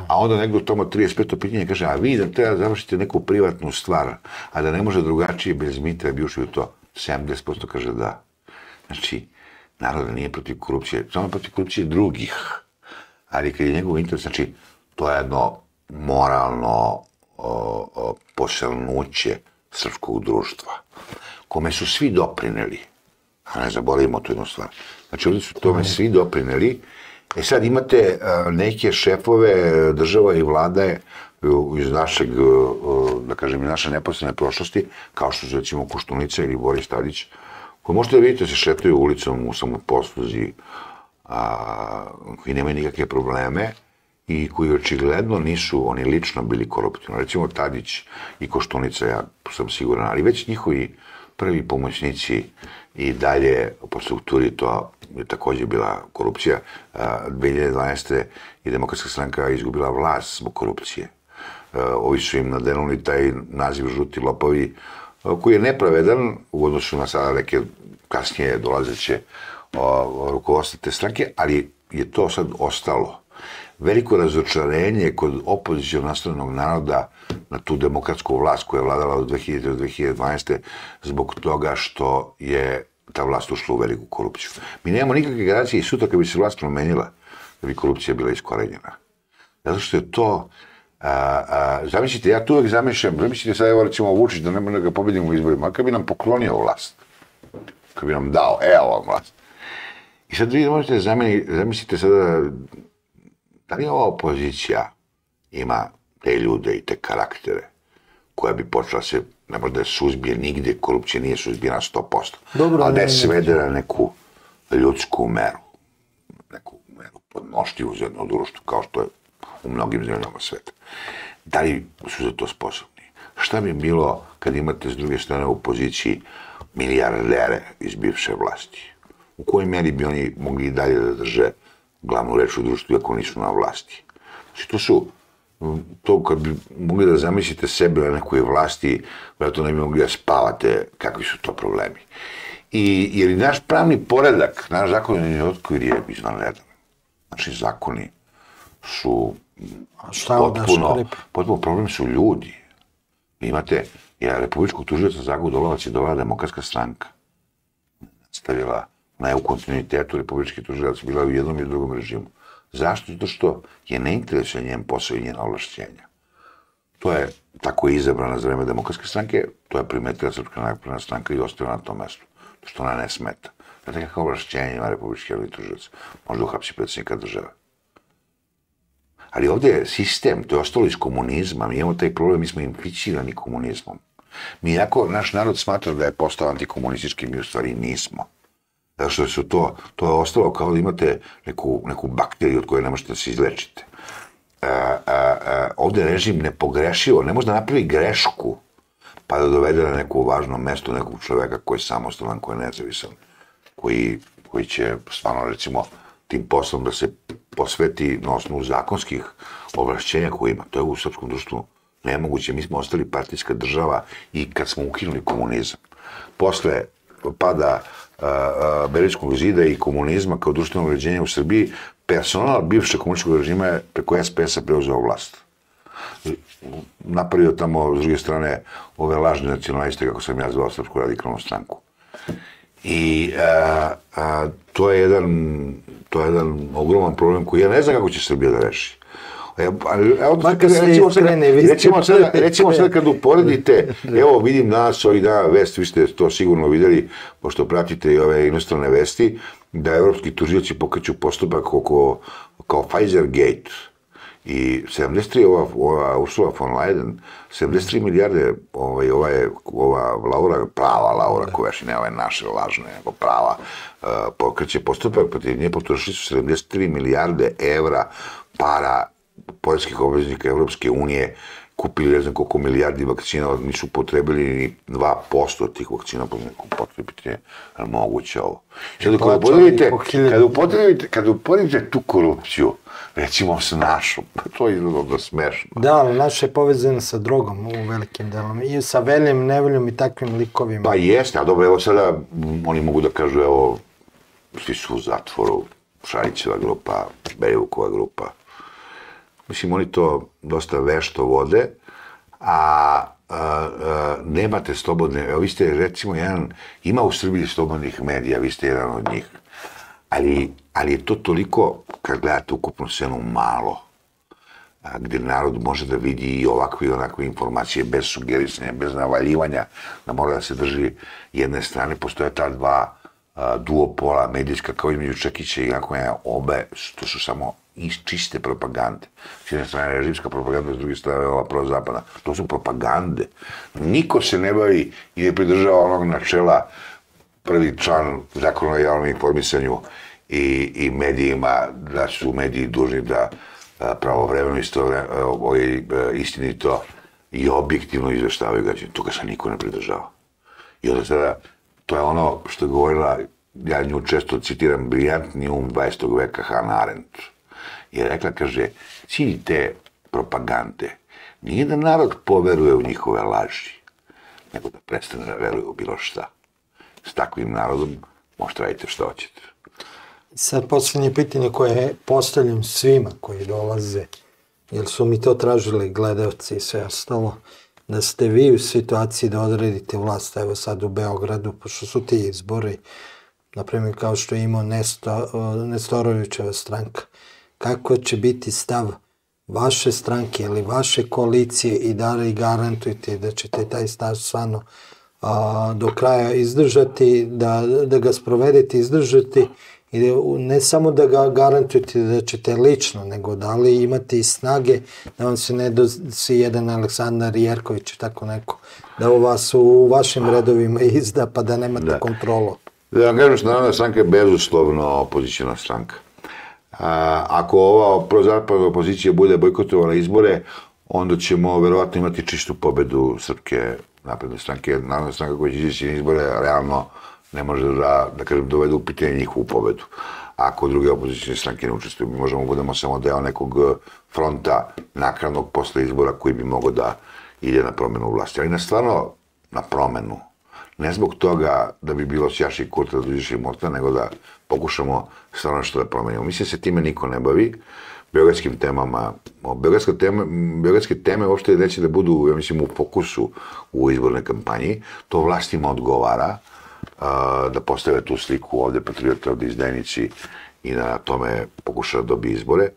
A onda nego tamo 35. pitanje kaže, a vi da treba završite neku privatnu stvar, a da ne može drugačije bez mita bi ušli u to. 70% kaže da. Znači, narod nije protiv korupcije, samo protiv korupcije drugih. Ali kad je njegov interes, znači, to je jedno moralno o, o, poselnuće srpskog društva, kome su svi doprineli, a ne zaboravimo tu jednu stvar. Znači, ovdje su tome svi doprineli, E sad imate neke šefove država i vlade iz našeg, da kažem, iz naše neposredne prošlosti, kao što su recimo Koštunica ili Boris Tadić, koji možete da vidite se šetaju ulicom u samoposluzi, a, koji nemaju nikakve probleme i koji očigledno nisu oni lično bili koruptivni. Recimo Tadić i Koštunica, ja sam siguran, ali već njihovi prvi pomoćnici i dalje po strukturi to je takođe bila korupcija. 2012. je demokratska stranka izgubila vlast zbog korupcije. Ovi su im nadenuli taj naziv žuti lopovi, koji je nepravedan u odnosu na sada neke kasnije dolazeće rukovodstva te stranke, ali je to sad ostalo. Veliko razočarenje kod opozicijog nastavnog naroda na tu demokratsku vlast koja je vladala od 2000 do 2012. zbog toga što je ta vlast ušla u veliku korupciju. Mi nemamo nikakve garancije i sutra kad bi se vlast promenila, da bi korupcija bila iskorenjena. Zato što je to, a, a, zamislite, ja tu uvek zamišljam, zamislite sad, evo recimo Vučić, da ne možemo da ga pobedimo u izborima, a kad bi nam poklonio vlast, kad bi nam dao, evo vam vlast. I sad vi možete zameni, zamislite sada, da li ova opozicija ima te ljude i te karaktere koja bi počela se ne može da je suzbije nigde, korupcija nije suzbijena 100%. Dobro, ali da je svede na neku ljudsku meru, neku meru podnošljivu za jedno društvo, kao što je u mnogim zemljama sveta. Da li su za to sposobni? Šta bi bilo kad imate s druge strane u poziciji milijardere iz bivše vlasti? u kojoj meri bi oni mogli i dalje da drže glavnu reč u društvu ako nisu na vlasti. Znači, to su, to kad bi mogli da zamislite sebe na nekoj vlasti, vjerojatno ne bi mogli da spavate kakvi su to problemi. I, jer i naš pravni poredak, naš zakonodavni okvir je izvanredan. Znači, zakoni su šta potpuno, potpuno problem su ljudi. Vi imate, ja, republičkog tužioca Zagu Dolovac je dovela demokratska stranka. Stavila na EU kontinuitetu republički tužilac bila u jednom i drugom režimu. Zašto? Zato što je ne interesuje njen posao i njena ovlašćenja. To je tako je izabrana za vreme demokratske stranke, to je primetila Srpska napredna stranka i ostavila na tom mestu, što ona ne smeta. Znate kakva ovlašćenja ima republički javni tužilac? Može da uhapsi predsjednika države. Ali ovdje je sistem, to je ostalo iz komunizma, mi imamo taj problem, mi smo inficirani komunizmom. Mi jako, naš narod smatra da je postao antikomunistički, mi u stvari nismo. Zato što su to, to je ostalo kao da imate neku, neku bakteriju od koje ne možete da se izlečite. A, a, a, ovdje režim nepogrešivo, ne može da napravi grešku, pa da dovede na neko važno mesto nekog čoveka koji je samostalan, koji je nezavisan, koji, koji će stvarno, recimo, tim poslom da se posveti na osnovu zakonskih ovlašćenja koje ima. To je u srpskom društvu nemoguće. Mi smo ostali partijska država i kad smo ukinuli komunizam. Posle pada a, a, Berlinskog zida i komunizma kao društvenog uređenja u Srbiji, personal bivšeg komunističkog režima je preko SPS-a preuzeo vlast. Napravio tamo, s druge strane, ove lažne nacionaliste, kako sam ja zvao Srpsku radikalnu stranku. I a, a, to je jedan to je jedan ogroman problem koji ja ne znam kako će Srbija da reši. Ja, ali, evo, se recimo, sad, iskrene, recimo, sad, čovjek. recimo sad kad uporedite, evo vidim danas ovih dana vest, vi ste to sigurno videli, pošto pratite i ove inostrane vesti, da evropski tužioci pokreću postupak oko, kao Pfizer Gate. I 73, ova, ova Ursula von Leyen, 73 milijarde, ovaj, ova je, ova Laura, prava Laura Koveši, ne ove naše lažne, nego prava, uh, pokreće postupak protiv nje, potrošili su 73 milijarde evra para poljskih obveznika Evropske unije, kupili ne znam koliko milijardi vakcina, nisu potrebili ni 2% od tih vakcina, pa neku potrebiti je moguće ovo. Sad, kada upotrebite, kada upotrebite, kada upotrebite tu korupciju, recimo s našom, pa to je izgleda smešno. Da, ali naš je povezan sa drogom u velikim delom. I sa veljem, nevoljom i takvim likovima. Pa jeste, a dobro, evo sada oni mogu da kažu, evo, svi su u zatvoru, Šarićeva grupa, Bejvukova grupa. Mislim, oni to dosta vešto vode, a, a, a nemate slobodne, evo vi ste recimo jedan, ima u Srbiji slobodnih medija, vi ste jedan od njih, ali, ali je to toliko, kad gledate ukupnu scenu, malo, a, gdje narod može da vidi i ovakve i onakve informacije bez sugerisanja, bez navaljivanja, da mora da se drži jedne strane. Postoje ta dva a, duopola medijska kao između Čekića i Jankovanja, obe, to su samo iz čiste propagande. S jedne strane režimska propaganda, s druge strane ova prozapadna. To su propagande. Niko se ne bavi i ne pridržava onog načela prvi član zakona o javnom informisanju i, i medijima, da su mediji dužni da pravovremeno ovaj, istinito i objektivno izveštavaju građane. Toga se niko ne pridržava. I onda sada, to je ono što je govorila, ja nju često citiram, briljantni um 20. veka Hannah Arendt. Je rekla, kaže, cilj te propagande nije da narod poveruje u njihove laži, nego da prestane da veruje u bilo šta. S takvim narodom možete raditi što hoćete. Sad posljednje pitanje koje postavljam svima koji dolaze, jer su mi to tražili gledalci i sve ostalo, da ste vi u situaciji da odredite vlast, evo sad u Beogradu, pošto su ti izbori, na primjer kao što je imao Nesto, Nestorovićeva stranka, kako će biti stav vaše stranke ili vaše koalicije i da li garantujete da ćete taj stav stvarno a, do kraja izdržati, da, da ga sprovedete, izdržati i da, ne samo da ga garantujete da ćete lično, nego da li imate i snage da vam se ne dosi jedan Aleksandar Jerković i tako neko, da u vas u vašim redovima izda pa da nemate Da. kontrolu. Da vam kažem što Narodna stranka je bezuslovno opozicijona stranka. Ako ova prozapadna opozicija bude bojkotovala izbore, onda ćemo verovatno imati čistu pobedu Srpske napredne stranke. Narodna stranka koja će izaći na izbore realno ne može da, da kažem, dovede u pitanje njihovu pobedu. Ako druge opozicijne stranke ne učestvuju, mi možemo da budemo samo deo nekog eh, fronta nakradnog posle izbora koji bi mogao da ide na promenu vlasti. Ali na stvarno na promenu. Ne zbog toga da bi bilo sjaši kurta da dođeš i morta, nego da pokušamo stvarno nešto da promenimo. Mislim se time niko ne bavi beogradskim temama. Beogradske teme, beogradske teme uopšte neće da budu, ja mislim, u fokusu u izbornoj kampanji. To vlastima odgovara a, da postave tu sliku ovde patriota, ovde izdajnici i da na tome pokuša da dobije izbore.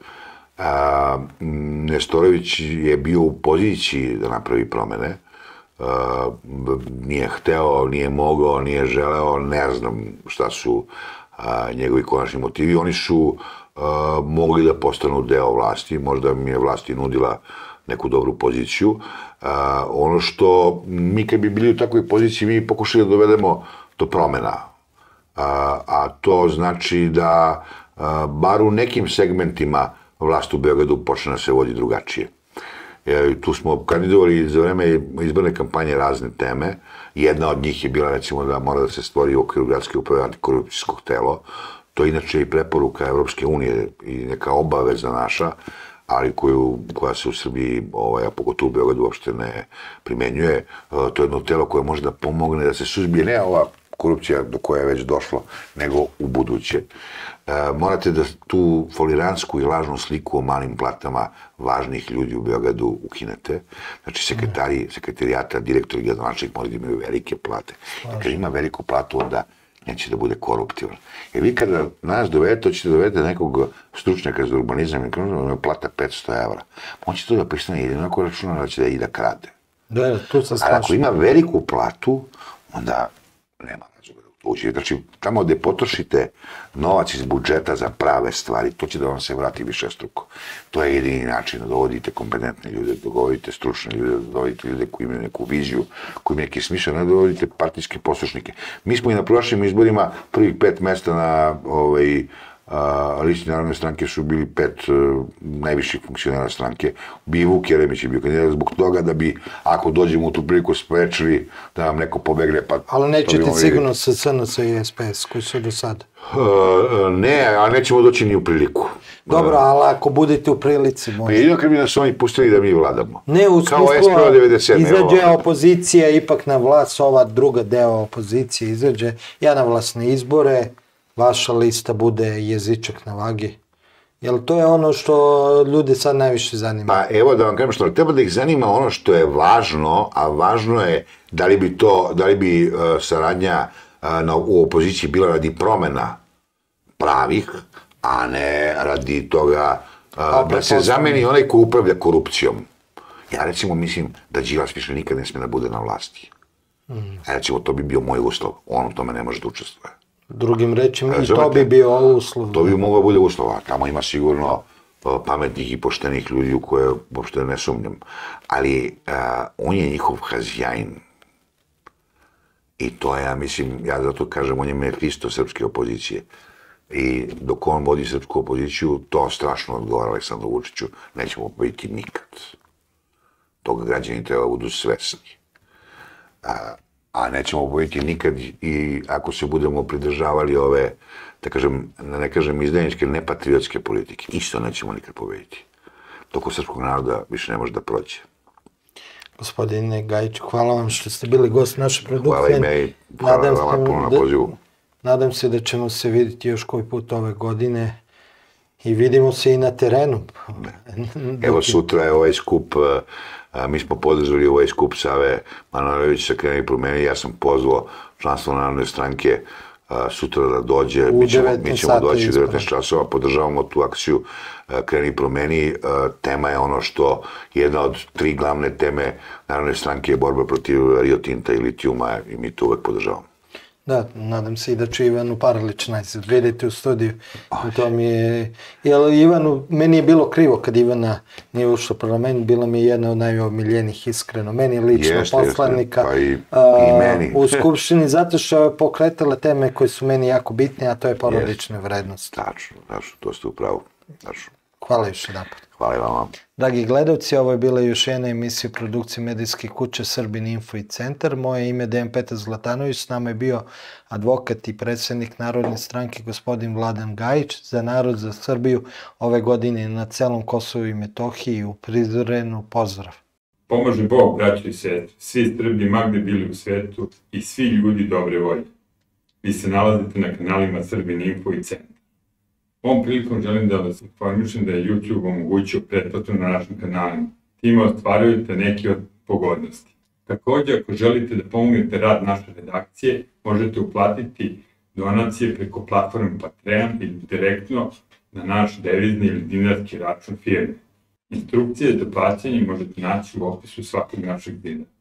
A, Nestorović je bio u poziciji da napravi promene, a, nije hteo, nije mogao, nije želeo, ne znam šta su a, njegovi konačni motivi. Oni su a, mogli da postanu deo vlasti, možda mi je vlasti nudila neku dobru poziciju. A, ono što mi kad bi bili u takvoj poziciji, mi pokušali da dovedemo do promena. A, a to znači da a, bar u nekim segmentima vlast u Beogradu počne da se vodi drugačije. E, tu smo kandidovali za vreme izborne kampanje razne teme. Jedna od njih je bila recimo da mora da se stvori u okviru gradske uprave antikorupcijskog telo. To je inače i preporuka Evropske unije i neka obaveza naša, ali koju, koja se u Srbiji, ovaj, a pogotovo u Beogradu uopšte ne primenjuje. E, to je jedno telo koje može da pomogne da se suzbije ne ova korupcija do koje je već došlo, nego u buduće. E, morate da tu foliransku i lažnu sliku o malim platama važnih ljudi u Beogradu ukinete. Znači, sekretari, sekretarijata, direktor i gradonačnik moraju da imaju velike plate. Kad ima veliku platu, onda neće da bude koruptivan. Jer vi kada nas dovedete, hoćete da dovedete nekog stručnjaka za urbanizam i je plata 500 evra. On će to da pristane jedino ako računa da će da i da krade. Da, se Ali slažem. ako ima veliku platu, onda nema uđe. Znači, tamo gde potrošite novac iz budžeta za prave stvari, to će da vam se vrati više struko. To je jedini način da dovodite kompetentne ljude, da dovodite stručne ljude, da dovodite ljude koji imaju neku viziju, koji imaju neki smisao, ne da dovodite partijske poslušnike. Mi smo i na prošlim izborima prvih pet mesta na ovaj, a, listi Narodne stranke su bili pet uh, najviših funkcionera stranke. Bi i Vuk Jeremić je bio kandidat zbog toga da bi, ako dođemo u tu priliku, sprečili da nam neko pobegne. Pa Ali nećete sigurno sa SNS i SPS koji su do sada. Uh, ne, a nećemo doći ni u priliku. Dobro, ali ako budete u prilici, Pa možda. jedino kad bi nas oni pustili da mi vladamo. Ne, u Kao smislu, SPO 97. izađe evo. opozicija ipak na vlast, ova druga deo opozicije izađe, ja na vlast na izbore, vaša lista bude jezičak na vagi. Jel to je ono što ljudi sad najviše zanima? Pa evo da vam kažem što treba da ih zanima ono što je važno, a važno je da li bi to, da li bi uh, saradnja uh, na, u opoziciji bila radi promena pravih, a ne radi toga uh, da se zameni onaj ko upravlja korupcijom. Ja recimo mislim da Đilas više nikad ne sme da bude na vlasti. Mm. Recimo to bi bio moj uslov, on u tome ne može da učestvuje. Drugim rečima, i to bi bio uslov. To bi moglo da bude uslov, a tamo ima sigurno uh, pametnih i poštenih ljudi u koje uopšte ne sumnjam. Ali uh, on je njihov hazjajn. I to je, ja mislim, ja zato kažem, on je Mefisto srpske opozicije. I dok on vodi srpsku opoziciju, to strašno odgovara Aleksandru Vučiću, nećemo pobediti nikad. Toga građani treba da budu svesni. A, a nećemo pobediti nikad i ako se budemo pridržavali ove, da kažem, da ne kažem izdajničke, nepatriotske politike, isto nećemo nikad pobediti. Toko srpskog naroda više ne može da prođe. Gospodine Gajiću, hvala vam što ste bili gost naše produkcije. Hvala i me i hvala Nadam se puno na da- pozivu. Nadam se da ćemo se vidjeti još koji put ove godine i vidimo se i na terenu. Evo sutra je ovaj skup, a, a, mi smo podržali ovaj skup Save Manojlović sa Kreni promeni, ja sam pozvao članstvo Narodne stranke a, sutra da dođe, U mi ćemo, 19 mi ćemo doći u ispravno. 19 časova, podržavamo tu akciju a, Kreni promeni, a, tema je ono što jedna od tri glavne teme Narodne stranke je borba protiv Rio Tinta i litijuma i mi to uvek podržavamo. Da, nadam se i da će Ivanu Paralić vidjeti u studiju. To mi je... Jer Ivanu, meni je bilo krivo kad Ivana nije ušla u parlament, bila mi je jedna od najomiljenih, iskreno. Meni lično Jeste, jeste. poslanika Pa i- a, i meni. u Skupštini, zato što je pokretala teme koje su meni jako bitne, a to je porodična vrednost. Tačno, tačno, to ste u pravu. Tačno. Hvala još jedan put. Hvala i vama. Dragi gledalci, ovo je bila još jedna emisija produkcije medijske kuće Srbin Info i Centar. Moje ime je Dejan Petar Zlatanović, s nama je bio advokat i predsednik Narodne stranke gospodin Vladan Gajić za narod za Srbiju ove godine na celom Kosovu i Metohiji u Prizrenu. Pozdrav! Pomože Bog, braći i sestri, svi Srbi magde bili u svetu i svi ljudi dobre volje. Vi se nalazite na kanalima Srbin Info i Centar. Ovom prilikom želim da vas informišem da je YouTube omogućio pretplatu na našim kanalima. Time ostvarujete neke od pogodnosti. Takođe, ako želite da pomognete rad naše redakcije, možete uplatiti donacije preko platforme Patreon ili direktno na naš devizni ili dinarski račun firme. Instrukcije za plaćanje možete naći u opisu svakog našeg videa.